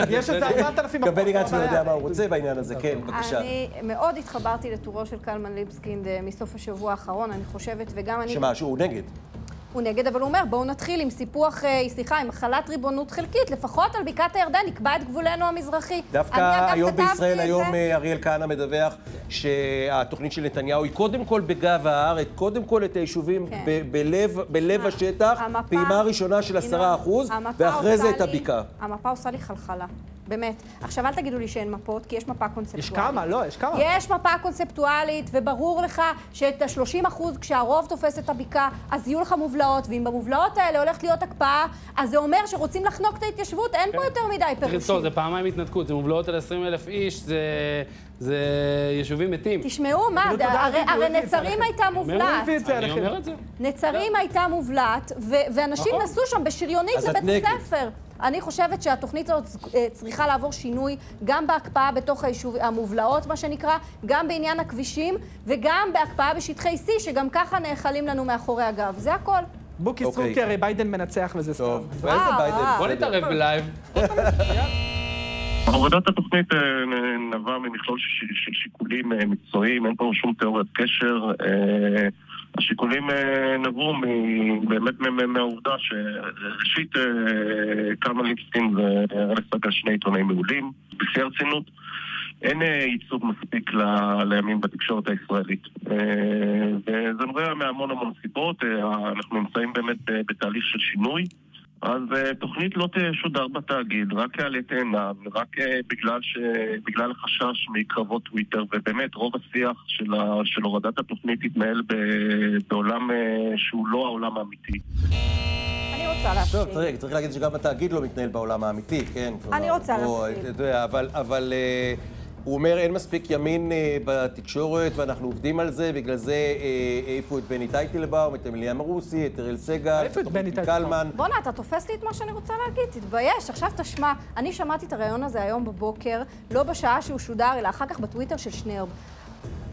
יש איזה 4,000 גם בני גנץ לא. יודע מה הוא רוצה בעניין הזה, כן, בבקשה. אני מאוד התחברתי לטורו של קלמן ליבסקינד אה, מסוף השבוע האחרון, אני חושבת, וגם אני... שמה, שהוא נגד. הוא נגד, אבל הוא אומר, בואו נתחיל עם סיפוח, אה, סליחה, עם החלת ריבונות חלקית, לפחות על בקעת הירדן נקבע את גבולנו המזרחי. אני, דווקא היום בישראל, את זה. היום אה, אריאל כהנא מדווח שהתוכנית של נתניהו היא קודם כל בגב הארץ, קודם כל את היישובים כן. ב- בלב- בלב השטח, המפה- פעימה ראשונה של 10 אחוז, ואחרי זה את הבקעה. המפה עושה לי חלחלה, באמת. עכשיו, אל תגידו לי שאין מפות, כי יש מפה קונספטואלית. יש כמה, לא, יש כמה. יש מפה קונספטואלית, וברור לך שאת ה-30 אחוז, כשהרוב תופס את הבקעה, אז יהיו לך מובלעות, ואם במובלעות האלה הולכת להיות הקפאה, אז זה אומר שרוצים לחנוק את ההתיישבות, אין פה יותר מדי צריך לזכור, פירושים. זה פעמיים התנתקות, זה מובלעות על 20 אלף איש, זה, זה יישובים מתים. תשמעו, מה, תודה, הרי- נצרים. הייתה מובלעת. אני. אומר את זה. נצרים הייתה מובלעת, ואנשים נכון. נסעו שם בשריונית לבית. הספר. אני חושבת שהתוכנית הזאת אה, צריכה לעבור שינוי, גם בהקפאה בתוך היישוב, המובלעות, מה שנקרא, גם בעניין הכבישים, וגם בהקפאה בשטחי C, שגם ככה נאכלים לנו מאחורי הגב. זה הכל. בוקי אוקיי. סרוקי, הרי ביידן מנצח וזה סתם. טוב, אה, איזה ביידן. אה. בוא. נתערב בלייב. הורדת התוכנית אה, ממכלול של שיקולים אה, מקצועיים, אין פה שום תיאוריית קשר. אה, השיקולים אה, נבעו באמת מהעובדה שראשית קלמן ליבסקינד ואראל סגל שני עיתונאים מעולים, בשיא הרצינות. אין ייצוג מספיק ל- לימין בתקשורת הישראלית. וזה נובע מהמון המון סיבות, אנחנו נמצאים באמת בתהליך של שינוי. אז uh, תוכנית לא תשודר בתאגיד, רק כעלה תאנה, רק uh, בגלל, ש... בגלל החשש מקרבות טוויטר, ובאמת רוב השיח של, ה... של הורדת התוכנית יתנהל ב... בעולם uh, שהוא לא העולם האמיתי. אני רוצה להפסיק. טוב, צריך, צריך להגיד שגם התאגיד לא מתנהל בעולם האמיתי, כן? אני רוצה להפסיק. אבל, אבל הוא אומר אין מספיק ימין אה, בתקשורת ואנחנו עובדים על זה, בגלל זה אה, העיפו את בני טייטלבאום, את אמיליאם רוסי, את אראל סגל, העיפו את תוכנית בני טייטלבאום. קלמן. בואנה, אתה תופס לי את מה שאני רוצה להגיד, תתבייש. עכשיו תשמע, אני שמעתי את הריאיון הזה היום בבוקר, לא בשעה שהוא שודר, אלא אחר כך בטוויטר של שנרב.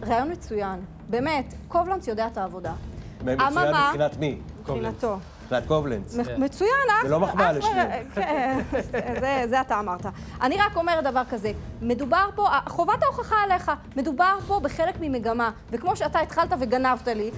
ריאיון מצוין, באמת, קובלנץ יודע את העבודה. מצוין אממה, מבחינת מי? מבחינתו. מבחינת קובלנץ. מ- מצוין, אחלה. זה לא מחמאה אחלה, לשנייה. כן, זה- זה אתה אמרת. אני רק אומרת דבר כזה, מדובר פה, חובת ההוכחה עליך, מדובר פה בחלק ממגמה, וכמו שאתה התחלת וגנבת לי,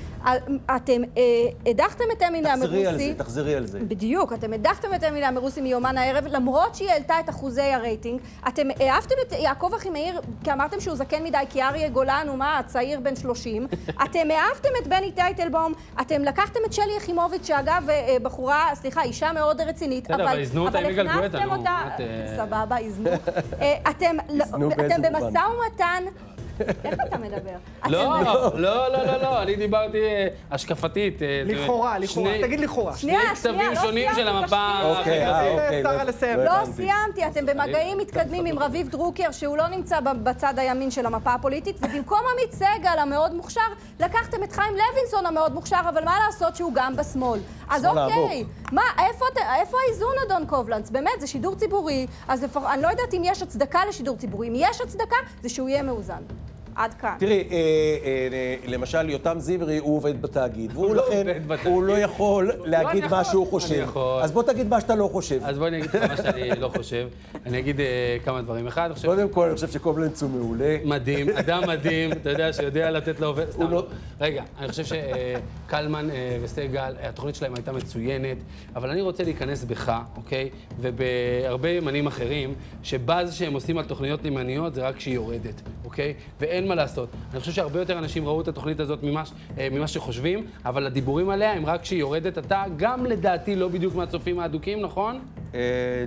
אתם אה, הדחתם את אמילי תחזרי על זה, המרוסי, תחזרי על זה. בדיוק, אתם הדחתם את אמילי המרוסי מיומן הערב, למרות שהיא העלתה את אחוזי הרייטינג. אתם העפתם את יעקב אחימאיר, כי אמרתם שהוא זקן מדי, כי אריה גולן הוא מה, צעיר בן 30. אתם העפתם את בני טייטלבום, אתם לקחתם את שלי יחימוביץ', שאגב, אה, אה, בחורה, סליחה, אישה מאוד רצינית, בסדר, אבל איזנו אותה עם יגאל גואטה, הכנסתם נו, אה. סבבה, איזנו. אה, אתם מובן? במשא ומתן... איך אתה מדבר? לא, אתם- לא, לא, לא, לא, אני דיברתי אה, השקפתית. אה, לכאורה, לכאורה, תגיד לכאורה. שני כתבים לא שונים של המפה פשוט. אוקיי, אה. אוקיי. שרה לא-. לא לא. סיימתי, אתם במגעים מתקדמים עם רביב דרוקר, שהוא לא נמצא בצד הימין של המפה הפוליטית, ובמקום עמית סגל המאוד מוכשר, לקחתם את חיים לוינסון המאוד מוכשר, אבל מה לעשות שהוא גם בשמאל. אז אוקיי, מה, איפה האיזון, אדון קובלנץ? באמת, זה שידור ציבורי, אז לפח- אני לא יודעת אם יש הצדקה לשידור ציבורי. אם יש הצדקה, זה שהוא יהיה מאוזן. עד כאן. תראי, אה, אה, למשל, יותם זמרי, הוא עובד בתאגיד, והוא לא לכן. הוא לא יכול להגיד מה. שהוא חושב. אז בוא תגיד מה שאתה לא חושב. אז בוא אני אגיד לך מה שאני לא חושב. אני אגיד אה, כמה דברים. אחד, אני חושב... קודם כל, אני חושב שקובלנץ הוא מעולה. מדהים, אדם מדהים, אתה יודע, שיודע לתת לעובד... סתם. לא- רגע, אני חושב שקלמן אה, וסגל, התוכנית שלהם הייתה מצוינת, אבל אני רוצה להיכנס בך, אוקיי? ובהרבה ימנים אחרים, שבאז שהם עושים על תוכניות ימניות זה רק כשהיא יורדת, אוקיי? ואין מה לעשות. אני חושב שהרבה יותר אנשים ראו את התוכנית הזאת ממה, אה, ממה שחושבים, אבל הדיבורים עליה הם רק כשהיא יורדת. אתה גם לדעתי לא בדיוק מהצופים האדוקים, נכון? אה,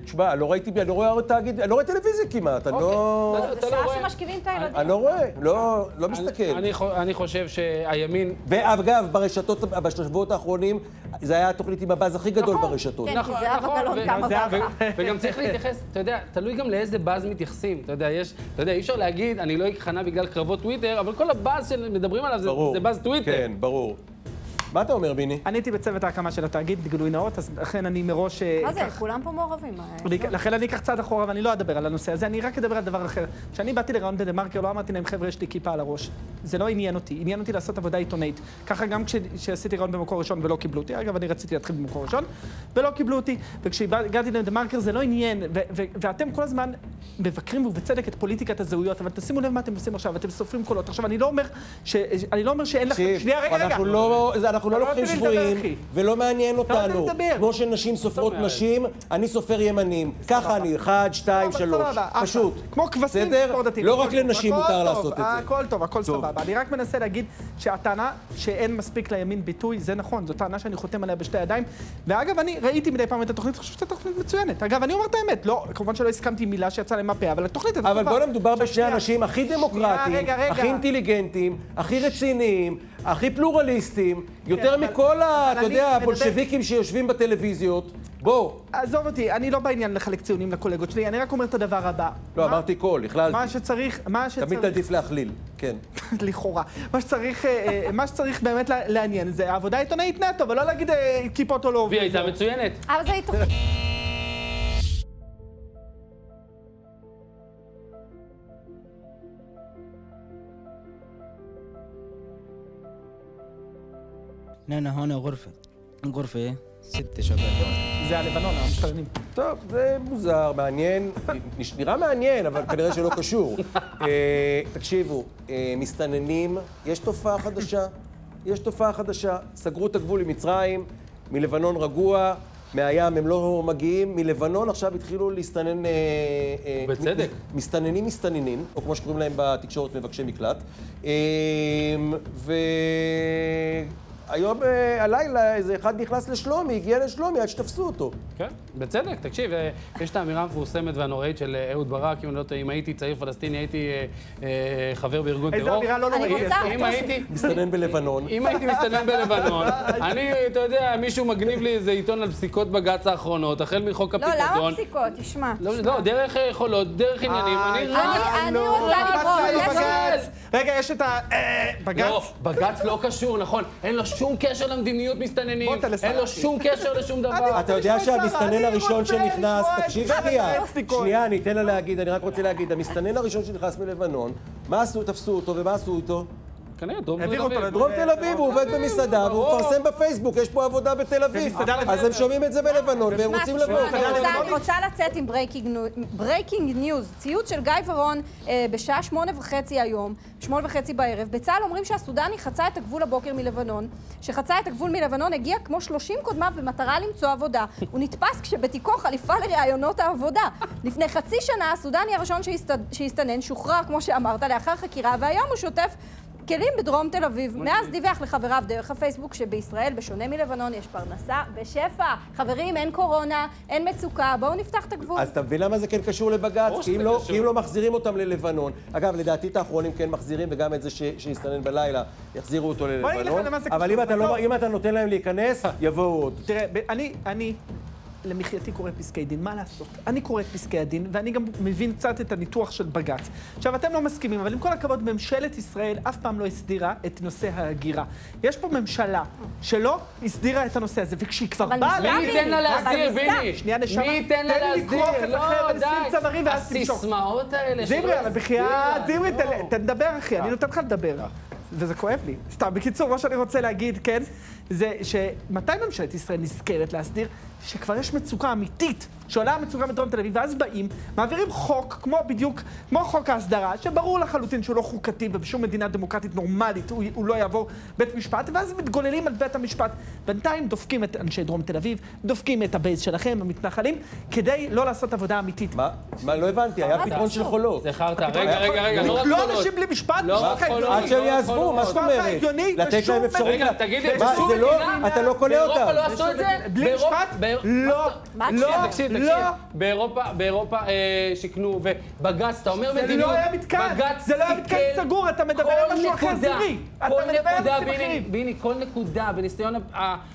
תשמע, לא ראיתי, אני לא רואה תאגיד, אני לא רואה טלוויזיה כמעט, אני לא... אתה- זה לא שעה. שמשכיבים את הילדים. אני לא רואה, לא לא מסתכל. אני, חו- אני חושב שהימין ואגב, ברשתות, בשבועות האחרונים, זה היה התוכנית עם הבאז הכי גדול ברשתות. כן, כי זהבה גלאון ו- קמה. ו- וגם צריך להתייחס, אתה יודע, תלוי גם לאיזה באז מתייחסים. אתה יודע, יש, אתה יודע, אי אפשר להגיד, אני לא אכנע בגלל קרבות טוויטר, אבל כל הבאז שמדברים עליו זה- ברור. זה באז טוויטר. כן, ברור. מה אתה אומר, ביני? אני הייתי בצוות ההקמה של התאגיד, גילוי נאות, אז לכן אני מראש... אה, מה זה, כולם פה מעורבים. אה, אני- לכן אני אקח צעד אחורה ואני לא אדבר על הנושא הזה, אני רק אדבר על דבר אחר. כשאני באתי לרעיון בדה מרקר, לא אמרתי להם, חבר'ה, יש לי כיפה על הראש. זה לא עניין אותי, עניין אותי לעשות עבודה עיתונאית. ככה גם כש- כשעשיתי רעיון במקור ראשון ולא קיבלו אותי, אגב, אני רציתי להתחיל במקור ראשון, ולא קיבלו אותי. וכשהגעתי לדה מרקר זה לא עניין, ו- ו- ואתם כל הזמן מבקרים ובצדק את פוליטיקת הזהויות, אבל תשימו לב מה אתם עושים עכשיו, אתם סופרים קולות. עכשיו, אני לא אומר ש- אני לא אומר שאין לכם... תקשיב, שנייה, רגע, רגע. אנחנו לא, לא לא לוקחים שבויים. ולא מעניין לי אותנו. כמו שנשים סופרות נשים, אני סופר ימנים. ככה אני, אחד, שתיים, שלוש. פשוט. כמו כבשים, בסדר? ספורט דתי. לא רק לנשים מותר לעשות את זה. הכל טוב, הכל. סבבה. אני רק מנסה להגיד שהטענה שאין מספיק לימין ביטוי, זה נכון. זו טענה שאני חותם עליה בשתי ידיים. ואגב, אני ראיתי מדי פעם את התוכנית, חושב שזו תוכנית מצוינת. אגב, אני אומר את האמת, לא, כמובן שלא הסכמתי עם מילה שיצאה להם מהפה, אבל התוכנית הזאת אבל. בוא'נה, מדובר בשני. אנשים הכי דמוקרטיים. הכי אינטליגנטים, הכי רציניים, הכי פלורליסטים, יותר כן, אבל- מכל ה... אבל אתה יודע, מדבר- הבולשביקים שיושבים בטלוויזיות. בוא. עזוב אותי, אני לא בעניין לחלק ציונים לקולגות שלי, אני רק אומר את הדבר הבא. לא, מה- אמרתי קול, הכללתי. מה שצריך, מה תמיד שצריך, עדיף להכליל, כן. לכאורה, מה שצריך, אה, אה, מה שצריך באמת לעניין זה העבודה העיתונאית נטו, ולא להגיד אה, כיפות או לא. והיא הייתה מצוינת. אבל זה תוכנית. هنا هنا غرفة غرفة ست شباب זה הלבנון, המסתננים. טוב, זה מוזר, מעניין, נש- נראה מעניין, אבל כנראה שלא קשור. אה, תקשיבו, אה, מסתננים, יש תופעה חדשה. יש תופעה חדשה. סגרו את הגבול עם מצרים, מלבנון רגוע, מהים הם לא מגיעים, מלבנון עכשיו התחילו להסתנן... אה, אה, בצדק. מ- מסתננים מסתננים, או כמו שקוראים להם בתקשורת מבקשי מקלט. אה, והיום, אה, הלילה, איזה אחד נכנס לשלומי, הגיע לשלומי עד שתפסו אותו. כן, בצדק, תקשיב, אה, יש את האמירה המפורסמת והנוראית של אה, אהוד ברק, אם אני לא טועה, אם הייתי צעיר פלסטיני, הייתי חבר בארגון איזה טרור. אמירה לא נוראית. אם הייתי... מסתנן בלבנון. אם הייתי מסתנן בלבנון, אני, אתה יודע, מישהו מגניב לי איזה עיתון על פסיקות בג"ץ האחרונות, החל מחוק לא, למה הפיקדון. פסיקות? תשמע. לא, לא, דרך יכולות, דרך עניינים, אני. אני רוצה בג"ץ. רגע, יש את ה... אה, לא, בג"ץ. בג"ץ לא קשור, נכון. אין לו שום קשר למדיניות מסתננים, אין לו. שום קשר לשום דבר. אתה יודע שהמסתנן הראשון שנכנס, תקשיב שנייה. שנייה, אני אתן לה להגיד, אני רק רוצה להגיד, המסתנן הראשון שנכנס מלבנון, מה עשו? תפסו אותו, ומה עשו איתו? כנראה, דרום תל העבירו אותו אביב. דרום תל אביב, הוא עובד במסעדה, והוא. מפרסם בפייסבוק, יש פה עבודה בתל אביב. אז הם שומעים את זה בלבנון, והם רוצים לבוא. אני רוצה- לצאת עם breaking news. ציוץ של גיא ורון אה, בשעה שמונה וחצי היום, שמונה וחצי בערב. בצה"ל אומרים שהסודני חצה את הגבול הבוקר מלבנון, שחצה את הגבול מלבנון, הגיע כמו 30 קודמיו במטרה למצוא עבודה. הוא נתפס כשבתיקו חליפה לראיונות העבודה. לפני חצי שנה הסודני הראשון שהסת- שהסתנן שוחרר, כמו שאמרת, לאחר חקירה, והיום הוא שוטף כלים בדרום תל אביב. מאז דיווח לחבריו דרך הפייסבוק שבישראל, בשונה מלבנון, יש פרנסה בשפע. חברים, אין קורונה, אין מצוקה, בואו נפתח את הגבול. אז אתה מבין למה זה כן קשור לבג"ץ? כי לא-. כי אם לא מחזירים אותם ללבנון, אגב, לדעתי את האחרונים כן מחזירים, וגם את זה שהסתנן בלילה, יחזירו אותו ללבנון. אבל. אם אתה לא- בסוף- אם אתה נותן להם להיכנס, יבואו עוד. תראה, אני, אני למחייתי קורא פסקי דין, מה לעשות? אני קורא את פסקי הדין, ואני גם מבין קצת את הניתוח של בג"ץ. עכשיו, אתם לא מסכימים, אבל עם כל הכבוד, ממשלת ישראל אף פעם לא הסדירה את נושא ההגירה. יש פה ממשלה שלא הסדירה את הנושא הזה, וכשהיא כבר אבל באה... ניסתה, מי ייתן לה אבל להסדיר. ביני? שנייה, נשמה. מי ייתן לה תן לי להסדיר? לכרוך את לא, די. סביב צווארי ואז תמשוך. הסיסמאות האלה זמרי, אבל בחייאת. זמרי, לא. תן לדבר, אחי, אני נותן לך לדבר. וזה כואב לי. סתם, בקיצור, מה שאני רוצה להגיד, כן, זה שמתי ממשלת ישראל נזכרת להסדיר? שכבר יש מצוקה אמיתית, שעולה המצוקה בדרום תל אביב, ואז באים, מעבירים חוק, כמו בדיוק, כמו חוק ההסדרה, שברור לחלוטין שהוא לא חוקתי, ובשום מדינה דמוקרטית נורמלית הוא, הוא לא יעבור בית משפט, ואז מתגוללים על בית המשפט. בינתיים דופקים את אנשי דרום תל אביב, דופקים את הבייס שלכם, המתנחלים, כדי לא לעשות עבודה אמיתית. מה? מה, לא הבנתי, היה פתרון של? חולות. זה חרטא. רגע, רגע, רגע, לא רק לא חולות. אנשים בלי משפט, לא רק חולות. הגיוני? עד שהם לא יעזבו, מה. זאת אומרת? לתת להם אפשרות... רגע, תגיד לי, מה, זה לא, אתה לא באירופה אותם. לא עשו את זה? בלי באירופה- משפט? לא, לא, תקשיב. לא. באירופה, באירופה אה, שיכנו, ובג"ץ, אתה אומר זה מדיניות, לא היה מתקן, בג"ץ זה לא היה מתקן סגור, אתה מדבר על משהו אחר זמרי. אתה מדבר על נושאים ביני, כל נקודה בניסיון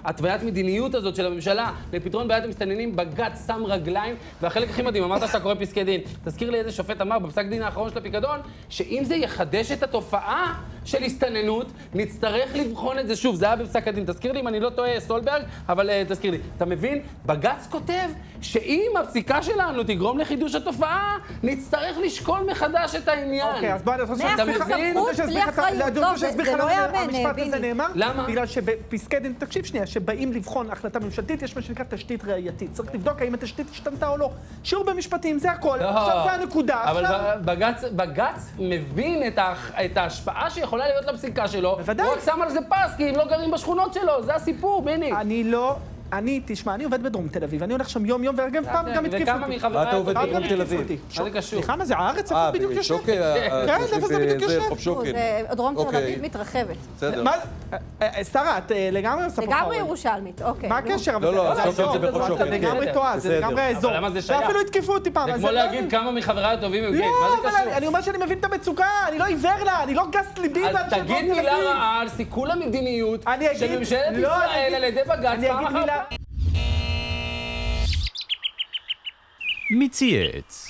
התוויית מדיניות הזאת של הממשלה לפתרון בעיית המסתננים, בג"ץ שם רגליים, והחלק הכי מדהים, אמרת שאתה קורא פסקי דין. תזכיר לי איזה שופט אמר בפסק דין האחרון של הפיקדון, שאם זה יחדש את התופעה של הסתננות, נצטרך לבחון את זה שוב. זה היה בפסק הדין. תזכיר לי אם אני לא טועה, סולברג, אבל uh, תזכיר לי. אתה מבין? בג"ץ כותב שאם הפסיקה שלנו תגרום לחידוש התופעה, נצטרך לשקול מחדש את העניין. אוקיי, אז בוא, אני רוצה מאה אתה להסביר לך- מבין? זה- לא למה יאמן, המשפט ביני. הזה נאמר. למה? בגלל שבפסקי דין, תקשיב שנייה, שבאים לבחון החלטה ממשלתית, יש מה שנקרא תשתית ראייתית. צריך לבדוק האם התשתית השתנתה או לא. שיעור במשפטים, זה הכל. לא. עכשיו זה הנקודה. אבל בג"ץ, בג"ץ מבין את ההשפעה שיכולה להיות לפסיקה שלו. בוודאי. הוא רק שם על זה פס, כי הם לא גרים בשכונות שלו, זה הסיפור, ביני. אני לא... אני, תשמע, אני עובד בדרום תל אביב, אני הולך שם יום-יום, וגם פעם גם התקיפו וכמה אותי. מחבריי... מה אתה עובד בדרום תל אביב? מה זה קשור? סליחה, מה זה הארץ? אה, איפה בדיוק יושב? בשוקר, כן, איפה זה בדיוק יושב? דרום תל אוקיי. אביב מתרחבת. בסדר. מה... אה, אה, שרה, את אה, לגמרי עושה פה לגמרי. ירושלמית, אוקיי. מה. הקשר? אבל לא, לא, זה- אתה שוקן, לגמרי כן. טועה, זה. לגמרי האזור. למה זה שייך? ואפילו התקפו אותי פעם. זה כמו לא- להגיד כמה מחבריי הטובים הם לא, גייז, מה זה אבל קשור? אני אומר שאני מבין את המצוקה, אני לא עיוור לה, אני לא גס ליבי אז תגיד מילה. רעה על סיכול המדיניות של ממשלת לא, ישראל על ידי בג"ץ פעם אגיד אחר. מי צייץ?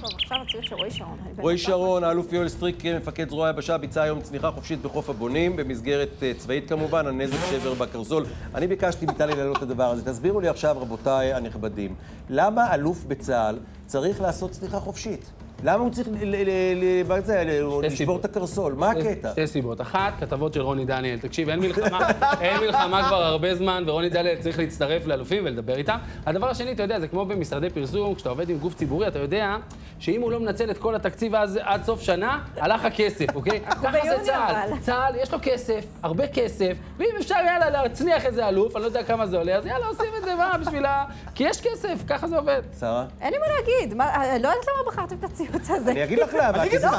טוב, עכשיו הציוץ של רועי שרון. רועי שרון, האלוף יואל סטריק, מפקד זרוע היבשה, ביצע היום צניחה חופשית בחוף הבונים, במסגרת אה, צבאית כמובן, הנזק שבר בקרסול. אני ביקשתי מטלי להעלות את הדבר הזה. תסבירו לי עכשיו, רבותיי הנכבדים, למה אלוף בצה"ל צריך לעשות צניחה חופשית? למה הוא צריך לשבור. את הקרסול? מה הקטע? שתי סיבות. אחת, כתבות של רוני דניאל. תקשיב, אין מלחמה, אין מלחמה כבר הרבה זמן, ורוני דניאל צריך להצטרף לאלופים ולדבר איתם. הדבר השני, אתה יודע, זה כמו במשרדי פרסום, כשאתה עובד עם גוף ציבורי, אתה יודע שאם הוא לא מנצל את כל התקציב אז, עד סוף שנה, הלך הכסף, אוקיי? ככה זה ביוני צה"ל. אבל. צה"ל, יש לו כסף, הרבה כסף, ואם אפשר יאללה להצניח איזה אלוף, אני לא יודע כמה זה עולה, אז יאללה, עושים את זה, מה, בשביל ה... כי יש כסף, ככה זה עובד. שרה? אין לי מה להגיד. מה- אני לא יודעת למה בחרתם את הציוץ הזה. אני אגיד לך למה, אני כי זה- לא,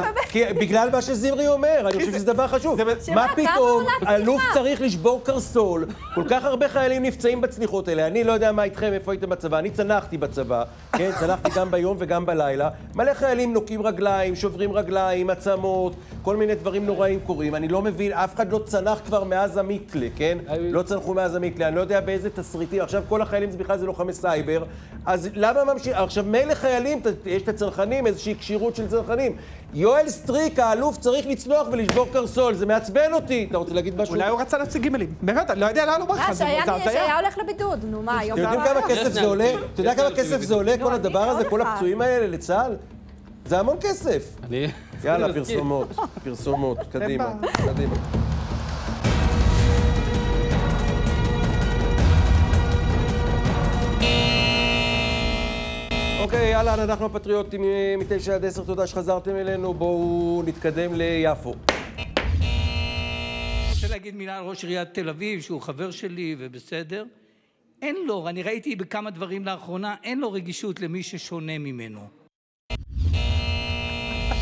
בגלל מה שזמרי אומר, אני חושב שזה דבר חשוב. מה פתאום אלוף? צריך לשבור קרסול? כל כך הרבה חיילים נפצעים בצניחות האלה. אני לא יודע מה איתכם, איפה הייתם בצבא. אני צנחתי בצבא, כן? צנחתי גם ביום וגם בלילה. מלא חיילים נוקעים רגליים, שוברים רגליים, עצמות, כל מיני דברים נוראים קורים. אני לא מבין, אף אחד לא צנח כבר מאז המתלה, כן? לא צנחו מאז המתלה. אני לא יודע באיזה תסריטים. עכשיו כל החיילים זה בכלל זה לוחמי סייבר. אז למה ממשיך? עכשיו מילא חיילים, יש את הצנחנים, איזושהי כשירות של צנחנים. יואל סטריק, האלוף, צריך לצנוח ולשבור קרסול, זה מעצבן אותי. אתה רוצה להגיד משהו? אולי הוא רצה להוציא גימלים. באמת, אני לא יודע לאן הוא ברח. אה, זה הזיה. שהיה הולך לבידוד, נו מה, היום... אתם יודעים כמה כסף זה עולה? אתה יודע כמה כסף זה עולה, כל לא, הדבר הזה, כל. הפצועים האלה לצה"ל? זה המון כסף. אני... יאללה. פרסומות, פרסומות, קדימה, קדימה. אוקיי, אהלן, אנחנו הפטריוטים אה, מתשע עד עשר, תודה שחזרתם אלינו, בואו נתקדם ליפו. אני רוצה להגיד מילה על ראש עיריית תל אביב, שהוא חבר שלי ובסדר. אין לו, אני ראיתי בכמה דברים לאחרונה, אין לו רגישות למי ששונה ממנו.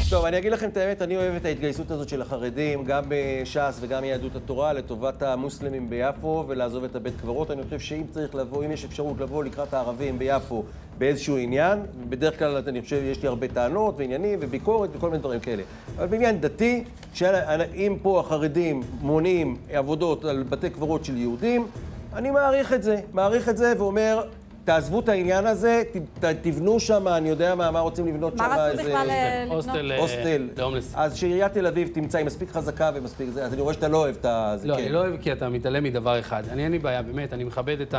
טוב, אני אגיד לכם את האמת, אני אוהב את ההתגייסות הזאת של החרדים, גם בש"ס וגם יהדות התורה, לטובת המוסלמים ביפו, ולעזוב את הבית קברות. אני חושב שאם צריך לבוא, אם יש אפשרות לבוא לקראת הערבים ביפו באיזשהו עניין, בדרך כלל אני חושב, יש לי הרבה טענות ועניינים וביקורת וכל מיני דברים כאלה. אבל בעניין דתי, שאם פה החרדים מונעים עבודות על בתי קברות של יהודים, אני מעריך את זה, מעריך את זה ואומר, תעזבו את העניין הזה, ת- ת- תבנו שם, אני יודע מה, מה רוצים לבנות שם. מה רצו איזה- בכלל אה, לבנות? הוסטל אה. אז שעיריית תל אביב תמצא, היא מספיק חזקה ומספיק זה, אז אני רואה שאתה לא אוהב את ה... לא, כן. אני לא אוהב כי אתה מתעלם מדבר אחד. אני אין לי בעיה, באמת, אני מכבד את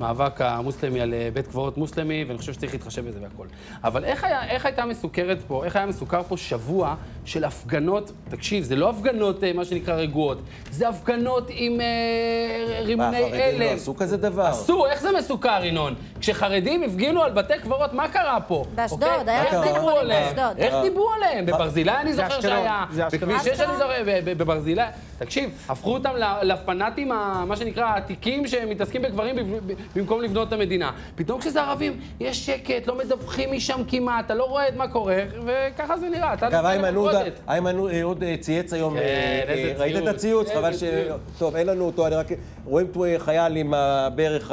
המאבק המוסלמי על אה, בית קברות מוסלמי, ואני חושב שצריך להתחשב בזה והכל. אבל איך, היה, איך הייתה מסוכרת פה, איך היה מסוכר פה שבוע של הפגנות, תקשיב, זה לא הפגנות, מה שנקרא, רגועות, זה הפגנות עם אה, מה, רימוני החרדים לא. עשו כזה דבר? עשו, איך זה מסוכר, ינון? כשחרדים הפגינו על בתי קברות, מה קרה פה? באשדוד, אוקיי? היה איך הרבה דברים? באשדוד. איך אה. דיברו עליהם? בברזילי אני זוכר שהיה. בכביש 6 אני? זוכר, בברזילי. תקשיב, הפכו אותם לפנאטים, מה שנקרא, העתיקים שמתעסקים בגברים ב- ב- במקום לבנות את המדינה. פתאום כשזה ערבים, יש שקט, לא מדווחים משם כמעט, אתה לא רואה את מה קורה, וככה זה נראה. אתה אגב, איימן עודה. איימן עודה צייץ היום, כן, אה, אה, ראית את ציוץ, הציוץ? חבל ש... טוב, אין לנו אותו, אני רק... רואים פה חייל עם הברך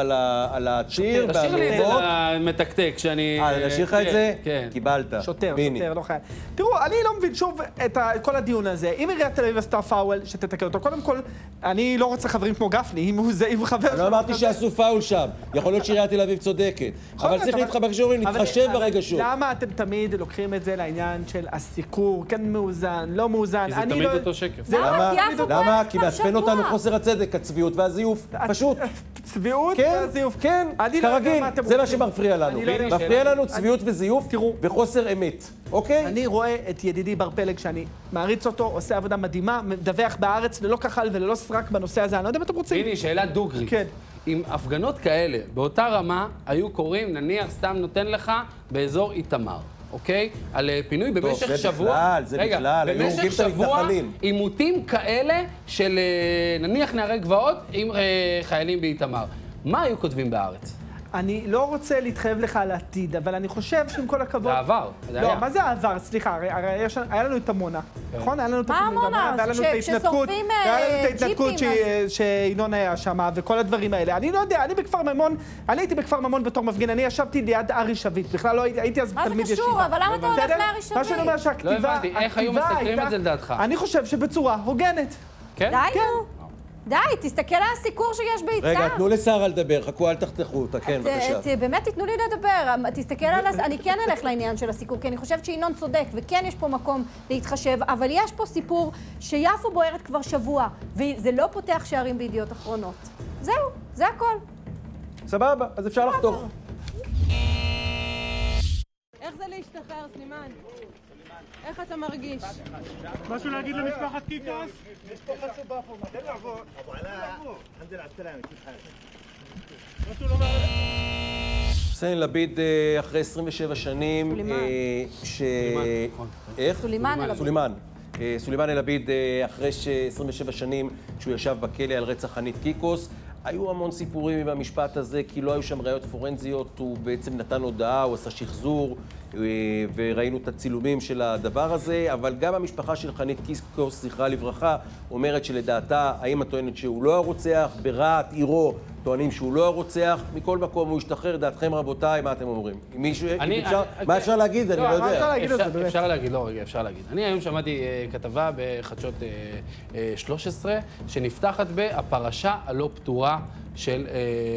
על הציר, לי את זה. למתקתק, שאני... אה, נשאיר לך את כן, זה? כן. קיבלת. שוטר. שוטר, לא חייל. תראו, אני לא מבין שוב את כל הדיון הזה. אם עיריית תל אביב עשתה פאוול, שתתקן אותו. קודם כל, אני לא רוצה חברים כמו גפני, אם הוא זה, אם חבר... לא אמרתי שעשו פאול שם. יכול להיות שעיריית תל אביב צודקת. אבל צריך להתחבר, אבל- להתחשב ברגע שוב. למה אתם תמיד לוקחים את זה לעניין של הסיקור, כן מאוזן, לא מאוזן? כי זה אני תמיד לא- אותו שקר. למה? לא... כי למה? כי מעצבן. אותנו חוסר הצדק, הצביעות והזיוף. פשוט. צביעות כן, והזיוף. כן, לא כרגיל. אתם זה מה. שמפריע לנו. לא. מפריע לנו צביעות וזיוף. וחוסר אמת. אוקיי? אני רואה את ידידי בר פלג, שאני מעריץ אותו, עושה עבודה מדהימה, מדווח בארץ ללא כחל וללא סרק בנושא הזה, אני לא יודע מה אתם רוצים. הנה, שאלה דוגרית. כן. אם הפגנות כאלה, באותה רמה, היו קורים, נניח, סתם נותן לך, באזור איתמר, אוקיי? על אה, פינוי במשך זה שבוע... בכלל, זה רגע, בכלל, היו הורגים במשך את שבוע, המתנחלים. עימותים כאלה של אה, נניח נערי גבעות עם אה, חיילים באיתמר. מה היו כותבים בארץ? אני לא רוצה להתחייב לך על העתיד, אבל אני חושב שעם כל הכבוד... זה עבר, זה לא. מה זה העבר? סליחה, הרי, היה לנו את עמונה, נכון? היה לנו את מה עמונה? והיה לנו את ש- ההתנתקות, והיה לנו את אה, ההתנתקות שינון היה שם, וכל הדברים האלה. אני לא יודע, אני בכפר ממון, אני הייתי בכפר ממון בתור מפגין, אני ישבתי ליד ארי שביט, בכלל לא הייתי, הייתי אז מה זה תלמיד ישיבה. קשור? אבל למה אתה הולך? לארי שביט? מה שאני אומר שהכתיבה, לא הבנתי, איך היו מסקרים את זה לדעתך? אני חושב שבצורה הוגנת. כן? די, נו. די, תסתכל על הסיקור שיש ביצהר. רגע, תנו לשרה לדבר, חכו, אל תחתכו אותה. כן, ת- בבקשה. באמת תיתנו לי לדבר, תסתכל על... הס- אני כן אלך לעניין של הסיקור, כי אני חושבת שינון צודק, וכן יש פה מקום להתחשב, אבל יש פה סיפור שיפו בוערת כבר שבוע, וזה לא פותח שערים בידיעות אחרונות. זהו, זה הכל. סבבה, אז אפשר לחתוך. איך זה להשתחרר, סלימאן? איך אתה מרגיש? משהו להגיד למשפחת קיקס? חוסיין לביד אה, אחרי 27 שנים. אה, ש... איך? סולימאן אל-עביד. סולימאן. אה, סולימאן אל-עביד, אחרי ש- 27 שנים שהוא ישב בכלא על רצח חנית קיקוס. היו המון סיפורים עם המשפט הזה, כי לא היו שם ראיות פורנזיות, הוא בעצם נתן הודעה, הוא עשה שחזור, וראינו את הצילומים של הדבר הזה, אבל גם המשפחה של חנית קיקוס, זכרה לברכה, אומרת שלדעתה, האמא טוענת שהוא לא הרוצח, ברהט, עירו, טוענים שהוא לא הרוצח, מכל מקום הוא השתחרר, דעתכם רבותיי, מה אתם אומרים? מישהו, אני- אפשר, אני- מה אפשר להגיד? אני לא מה אפשר יודע. להגיד על זה, אפשר-? אפשר להגיד, לא רגע, אפשר להגיד. אני היום שמעתי אה, כתבה בחדשות אה, אה, 13, שנפתחת ב"הפרשה הלא פתורה" של אה,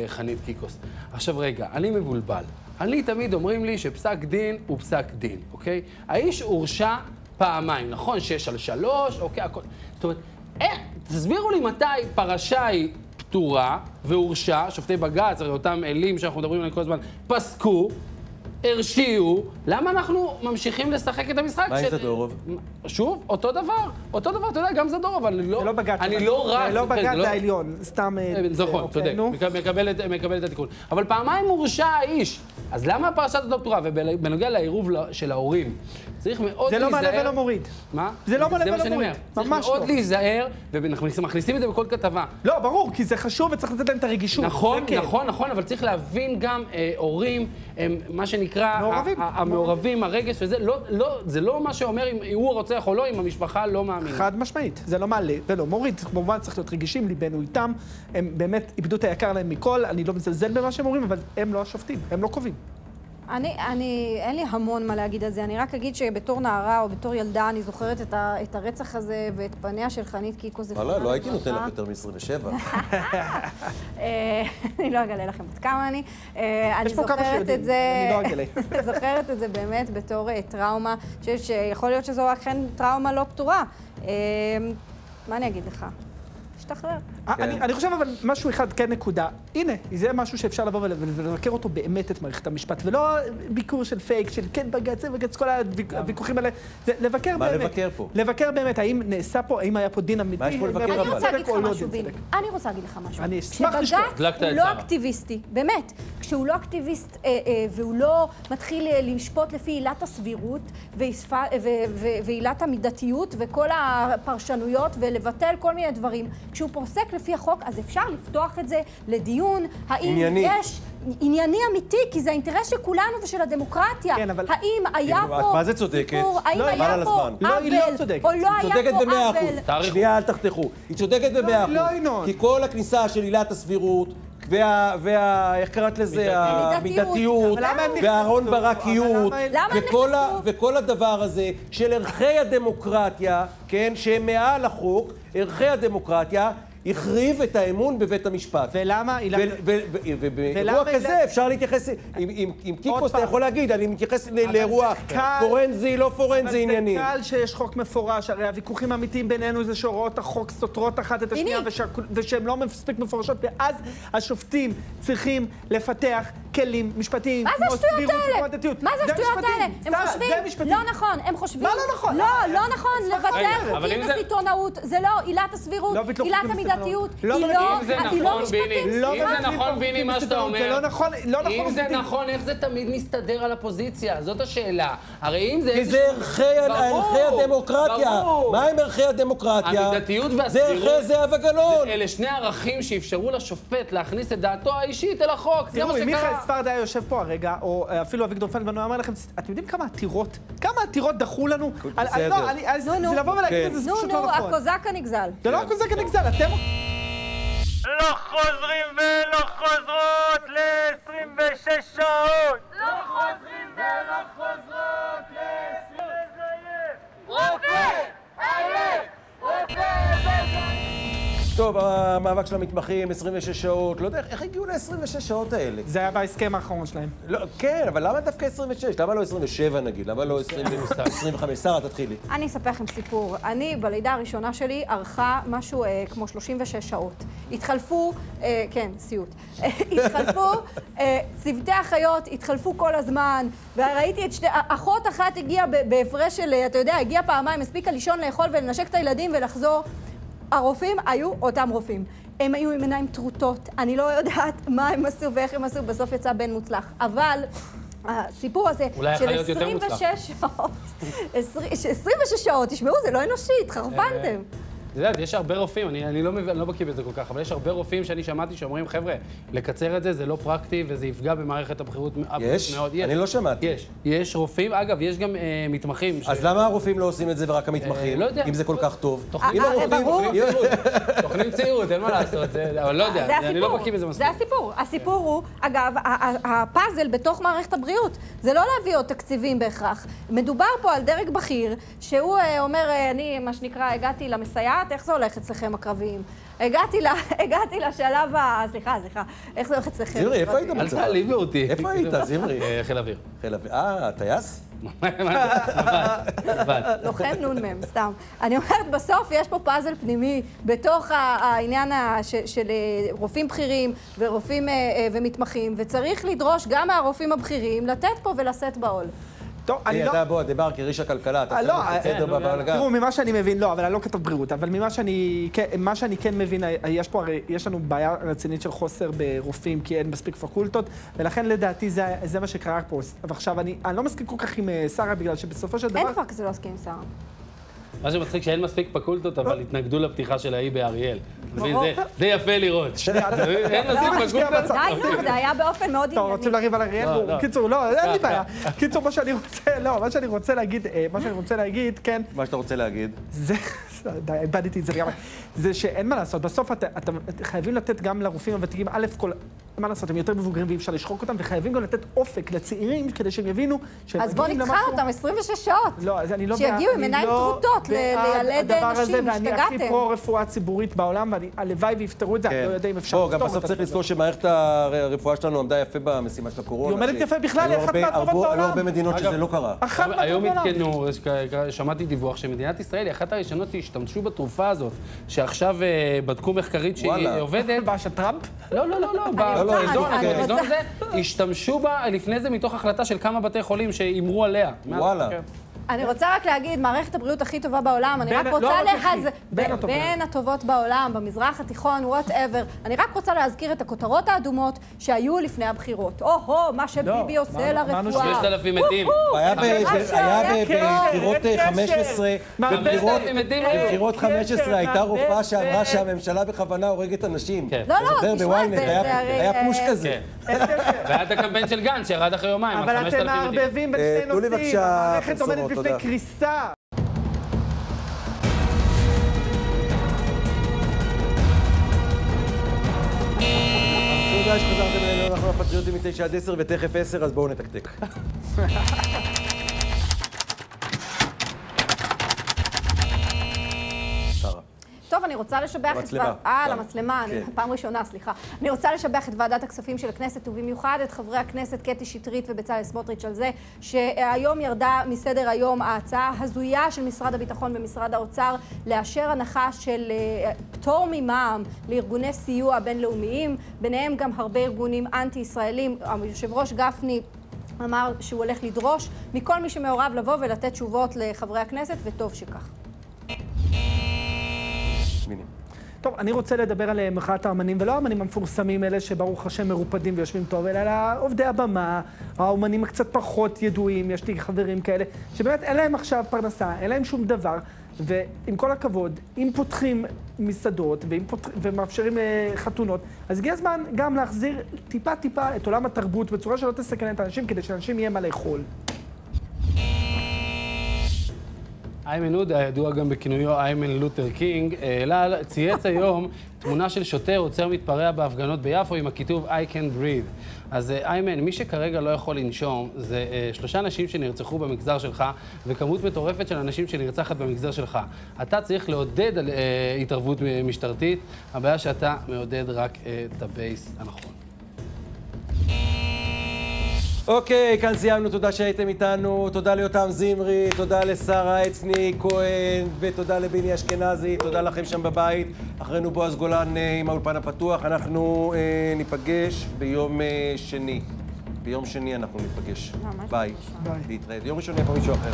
חנית קיקוס. עכשיו רגע, אני מבולבל. אני תמיד אומרים לי שפסק דין הוא פסק דין, אוקיי? האיש הורשע פעמיים, נכון? שש על שלוש, אוקיי, הכל... זאת אומרת, אה, תסבירו לי מתי פרשה היא פתורה והורשע, שופטי בג"ץ, הרי אותם אלים שאנחנו מדברים עליהם כל הזמן, פסקו, הרשיעו, למה אנחנו ממשיכים לשחק את המשחק? מה עם זדורוב? שוב, אותו דבר, אותו דבר, אתה יודע, גם זדורוב, אני לא... זה לא בג"ץ. אני לא רץ. זה לא כן, בג"ץ, זה העליון. סתם... אה, אה, נכון, אוקיי, צודק, נו. מקבל- את- מקבל את התיקון. אבל פעמיים הורשע האיש, אז למה הפרשה הזאת לא פתורה? ובנוגע לעירוב של ההורים, צריך מאוד זה לא להיזהר... מעלה ולא מוריד. מה? זה לא מעלה ולא מוריד. ממש צריך לא. מאוד להיזהר, ואנחנו מכניסים את זה בכל כתבה. לא, ברור, כי זה חשוב וצריך לתת להם את הרגישות. נכון, זה כן. נכון, נכון, אבל צריך להבין גם, אה, הורים, הם מה שנקרא... מעורבים. המעורבים, הרגש וזה, לא, לא, זה לא מה שאומר אם הוא הרוצח או לא, אם המשפחה לא מאמינה. חד משמעית, זה לא מעלה ולא מוריד. כמובן צריך להיות רגישים, ליבנו איתם. הם באמת איבדו את היקר להם מכל, אני לא מזלזל במה שהם אומרים, אבל הם לא השופטים, הם לא קובעים. אני, אני, אין לי המון מה להגיד על זה, אני רק אגיד שבתור נערה או בתור ילדה אני זוכרת את, ה, את הרצח הזה ואת פניה של חנית קיקו, זיכרונה וואלה, לא הייתי נותן לך לברכה. יותר מ-27. אה, אני לא אגלה לכם בת כמה אני. אה, אני יש פה כמה זוכרת שיודעים, את זה, אני לא אגלה. זוכרת את זה באמת בתור אה, טראומה. אני חושבת שיכול להיות שזו אכן טראומה לא פתורה. מה אני אגיד לך? השתחרר. אני, אני חושב אבל משהו אחד, כן נקודה. הנה, זה משהו שאפשר לבוא ול- ולבקר אותו באמת את מערכת המשפט, ולא ביקור של פייק, של כן בג"ץ, זה בג"ץ, כל הוויכ- הוויכוחים האלה. זה לבקר מה באמת. לבקר פה? לבקר באמת, האם נעשה פה, האם היה פה דין אמיתי? מה יש פה לבקר, אבל? אני רוצה להגיד לך משהו. אני רוצה להגיד לך משהו. אני אשמח לשמוע. כשבג"ץ הוא לא. אקטיביסטי, באמת. כשהוא לא אקטיביסט אה, אה, והוא לא מתחיל אה, לשפוט לפי עילת הסבירות ועילת המידתיות וכל הפרשנויות ולבטל כל מיני דברים, כשהוא פוסק לפי החוק, אז אפשר לפתוח את זה לדיון, האם ענייני. יש... ענייני אמיתי, כי זה האינטרס של כולנו ושל הדמוקרטיה. כן, אבל- האם היה פה מה זה צודקת? סיפור, האם לא, היה פה. לא, היא לא עוול, צודקת. או לא היא היה צודקת פה במאה אחוז. עוול? תאריכו. שנייה, אל תחתכו. היא צודקת במאה אחוז. לא, ינון. כי כל הכניסה של עילת הסבירות, וה... וה... איך קראת לזה? מידתיות. המידתיות? והאהרון ברקיות, וכל ה- נכנסו? וכל הדבר הזה של ערכי הדמוקרטיה, כן, שהם מעל החוק, ערכי הדמוקרטיה, החריב את האמון בבית המשפט. ולמה ובאירוע כזה אפשר להתייחס, עם- קיקוס אתה. יכול להגיד, אני מתייחס אבל לאירוע. פורנזי, לא אבל פורנזי ענייני. זה קל שיש חוק מפורש, הרי הוויכוחים האמיתיים בינינו זה שהוראות החוק סותרות אחת את השנייה ושהן לא מספיק מפורשות, ואז השופטים צריכים לפתח כלים משפטיים. מה זה השטויות האלה? מה זה זה השטויות. האלה? הם חושבים... זה. לא נכון, הם חושבים... מה לא נכון? לא, לא נכון, לבטל חוקים זה- בסיטונאות. זה לא עילת הסבירות, לא עילת המידתיות. היא לא לא... זה היא לא משפטית. לא אם זה נכון, ביני, מה שאתה אומר, זה לא לא אם זה. נכון, איך זה תמיד מסתדר על הפוזיציה? זאת השאלה. הרי אם זה... כי זה ערכי, הדמוקרטיה. מה עם ערכי הדמוקרטיה? המידתיות זה והסבירות. ערכי זהבה גלאון. אלה שני ערכים שאפשרו לשופט להכניס את דעתו האישית אל החוק. זה מה שקרה. ספרד היה יושב פה הרגע, או אה, אפילו אביגדור פלדמן, הוא אמר לכם, אתם יודעים כמה עתירות, כמה עתירות דחו לנו? לא, נו, נו. זה לבוא ולהגיד כן. את זה, זה נו, פשוט נו, לא נכון. הקוזק הנגזל. זה לא הקוזק הנגזל, אתם... לא חוזרים ולא חוזרות ל-26 שעות! לא חוזרים ולא חוזרות טוב, המאבק של המתמחים, 26 שעות, לא יודע איך- הגיעו ל-26 שעות האלה. זה היה בהסכם האחרון שלהם. לא, כן, אבל למה דווקא 26? למה לא 27 נגיד? למה לא 20 25? שרה, תתחילי. אני אספר לכם סיפור. אני, בלידה הראשונה שלי, ארכה משהו אה, כמו 36 שעות. התחלפו, אה, כן, סיוט. התחלפו אה, צוותי אחיות, התחלפו כל הזמן, וראיתי את שתי... אחות אחת הגיעה ב- בהפרש של, אה, אתה יודע, הגיעה פעמיים, הספיקה לישון, לאכול ולנשק את הילדים ולחזור. הרופאים היו אותם רופאים. הם היו עם עיניים טרוטות, אני לא יודעת מה הם עשו ואיך הם עשו, בסוף יצא בן מוצלח. אבל הסיפור הזה של יכול להיות יותר מוצלח. 26 שעות, 20 26 שעות, תשמעו, זה לא אנושי, התחרפנתם. את יודעת, יש הרבה רופאים, אני, אני לא, אני לא בקיא בזה כל כך, אבל יש הרבה רופאים שאני שמעתי שאומרים, חבר'ה, לקצר את זה, זה לא פרקטי וזה יפגע במערכת הבריאות יש? מאוד. אני לא שמעתי. יש. יש רופאים, אגב, יש גם אה, מתמחים. ש- אז למה הרופאים לא עושים את זה ורק המתמחים? לא יודע. אם זה כל כך טוב. תוכנית- אם אה, הרופאים... ברור. תוכנית צעירות, אין מה לעשות, זה- אבל לא יודע, זה אני לא בקיא בזה זה מספיק. הסיפור. הסיפור הוא, אגב, הפאזל בתוך מערכת הבריאות, זה לא להביא עוד תקציבים בהכרח. מדובר פה על דרג בכיר, שהוא אה, אומר, אה, אני, מה שנקרא, הגעתי למסייעת, איך זה הולך אצלכם הקרביים? הגעתי, ל, הגעתי לשלב ה... סליחה, סליחה, איך זה הולך אצלכם? זמרי, איפה היית אל? תעליבי אותי. איפה היית, זמרי? אה, חיל אוויר. חיל אוויר. אה, טייס? לוחם נ"מ, סתם. אני אומרת, בסוף יש פה פאזל פנימי בתוך העניין של אה, רופאים בכירים ורופאים אה, ומתמחים, וצריך לדרוש גם מהרופאים הבכירים לתת פה ולשאת בעול. טוב, אני לא... אתה בוא, דיבר כאיש הכלכלה, אתה אה, לא, אה, סדר נו, בבלגן. תראו, ממה שאני מבין, לא, אבל אני לא כתב בריאות, אבל ממה שאני, כן, מה שאני כן מבין, אה, יש פה הרי, יש לנו בעיה רצינית של חוסר ברופאים, כי אין מספיק פקולטות, ולכן לדעתי זה, זה מה שקרה פה. ועכשיו, אני, אני לא מסכים כל כך עם אה, שרה, בגלל שבסופו של דבר... אין דבר כזה לא הסכים עם שרה. מה שמצחיק שאין מספיק פקולטות, אבל התנגדו לפתיחה של האי באריאל. זה- יפה לראות. אין מספיק שנייה פקולטות. די, נו, זה היה באופן מאוד טוב, ענייני. רוצים לריב על אריאל? לא, לא. קיצור, לא, אין לי. בעיה. קיצור, מה שאני רוצה, לא, מה שאני רוצה להגיד, אה, מה שאני רוצה להגיד, כן, מה שאתה רוצה להגיד. זה, די, איבדתי את זה לגמרי, זה שאין מה לעשות, בסוף אתם חייבים לתת גם לרופאים הוותיקים, א' כל, מה לעשות, הם יותר מבוגרים ואי אפשר לשחוק אותם, וחייבים גם לתת אופק לצעירים כדי שהם יבינו שהם אז בוא נבחן למשהו- אותם 26 שעות. לא, אז אני לא... שיגיעו בעד- עם אני עיניים לא טרוטות ל- בעד לילד נשים, ואני הכי השתגעתם. פרו-רפואה ציבורית בעולם, והלוואי ויפתרו את זה, אני לא יודע אם אפשר בוא, לפתור גם בסוף את צריך זה. לזכור שמערכת הרפואה שלנו עמדה יפה במשימה של הקורונה. היא עומדת יפה בכלל, היא אחת מהטובות הרבה- היו בעולם. הרבה מדינות שזה לא קרה. היום עדכנו, שמעתי דיווח שמדינת ישראל היא אחת הראשונות שהשתמשו בתרופה הזאת, שעכשיו אה, בדקו מחקרית שהיא וואלה. עובדת. מה, של טראמפ? לא, לא, לא, לא, רוצה. הזה, השתמשו בה לפני זה מתוך החלטה של כמה בתי חולים שהימרו עליה. וואלה. כן. אני רוצה רק להגיד, מערכת הבריאות הכי טובה בעולם, אני רק לא רוצה להז... בין הטובות. בעולם, במזרח התיכון, whatever. אני רק רוצה להזכיר את הכותרות האדומות שהיו לפני הבחירות. או-הו, מה שביבי עושה אמרנו- אמרנו לרפואה. 5,000 מתים. היה כן. בבחירות אין אה, קשר. 15, מה, בבחירות- 5,000 מתים היו. בבחירות קשר 15 הייתה רופאה שאמרה? שהממשלה בכוונה הורגת אנשים. כן. לא, לא, תשמע, זה- היה- זה הרי, היה אה, push כזה. כן. והיה את הקמפיין של גנץ שירד אחרי יומיים, על אבל אתם 5,000 מתים. מערבבים בין אה, שני תנו לי נושאים, בבקשה המערכת עומדת בפני תודה. קריסה. תודה שחזרתם אלינו, אנחנו הפטריוטים מ-9 עד 10 ותכף 10, אז בואו נתקתק. טוב, אני רוצה לשבח את... אה. למצלמה, אני כן. פעם ראשונה, סליחה. אני רוצה לשבח את ועדת הכספים של הכנסת, ובמיוחד את חברי הכנסת קטי שטרית ובצלאל סמוטריץ' על זה, שהיום ירדה מסדר היום ההצעה הזויה של משרד הביטחון ומשרד האוצר לאשר הנחה של אה, פטור ממע"מ לארגוני סיוע בינלאומיים, ביניהם גם הרבה ארגונים אנטי-ישראלים. היושב ראש גפני אמר שהוא הולך לדרוש מכל מי שמעורב לבוא ולתת תשובות לחברי הכנסת, וטוב שכך. מינים. טוב, אני רוצה לדבר על אה, מחאת האמנים, ולא האמנים המפורסמים, אלה שברוך השם מרופדים ויושבים טוב, אלא על עובדי הבמה, האמנים הקצת פחות ידועים, יש לי חברים כאלה, שבאמת אין להם עכשיו פרנסה, אין להם שום דבר, ועם כל הכבוד, אם פותחים מסעדות פותח, ומאפשרים אה, חתונות, אז הגיע הזמן גם להחזיר טיפה-טיפה את עולם התרבות בצורה שלא תסכן את האנשים, כדי שאנשים יהיה מה לאכול. איימן עודה, הידוע גם בכינויו איימן לותר קינג, העלה, צייץ היום תמונה של שוטר עוצר מתפרע בהפגנות ביפו עם הכיתוב I can breathe. אז אה, איימן, מי שכרגע לא יכול לנשום זה אה, שלושה אנשים שנרצחו במגזר שלך וכמות מטורפת של אנשים שנרצחת במגזר שלך. אתה צריך לעודד על, אה, התערבות משטרתית, הבעיה שאתה מעודד רק אה, את הבייס הנכון. אוקיי, כאן סיימנו, תודה שהייתם איתנו, תודה ליותם זמרי, תודה לשרה עצני כהן, ותודה לביני אשכנזי, תודה לכם שם בבית. אחרינו בועז גולן אה, עם האולפן הפתוח, אנחנו אה, ניפגש ביום אה, שני. ביום שני אנחנו ניפגש. ביי. בבקשה. להתראה. יום ראשון יבוא מישהו אחר.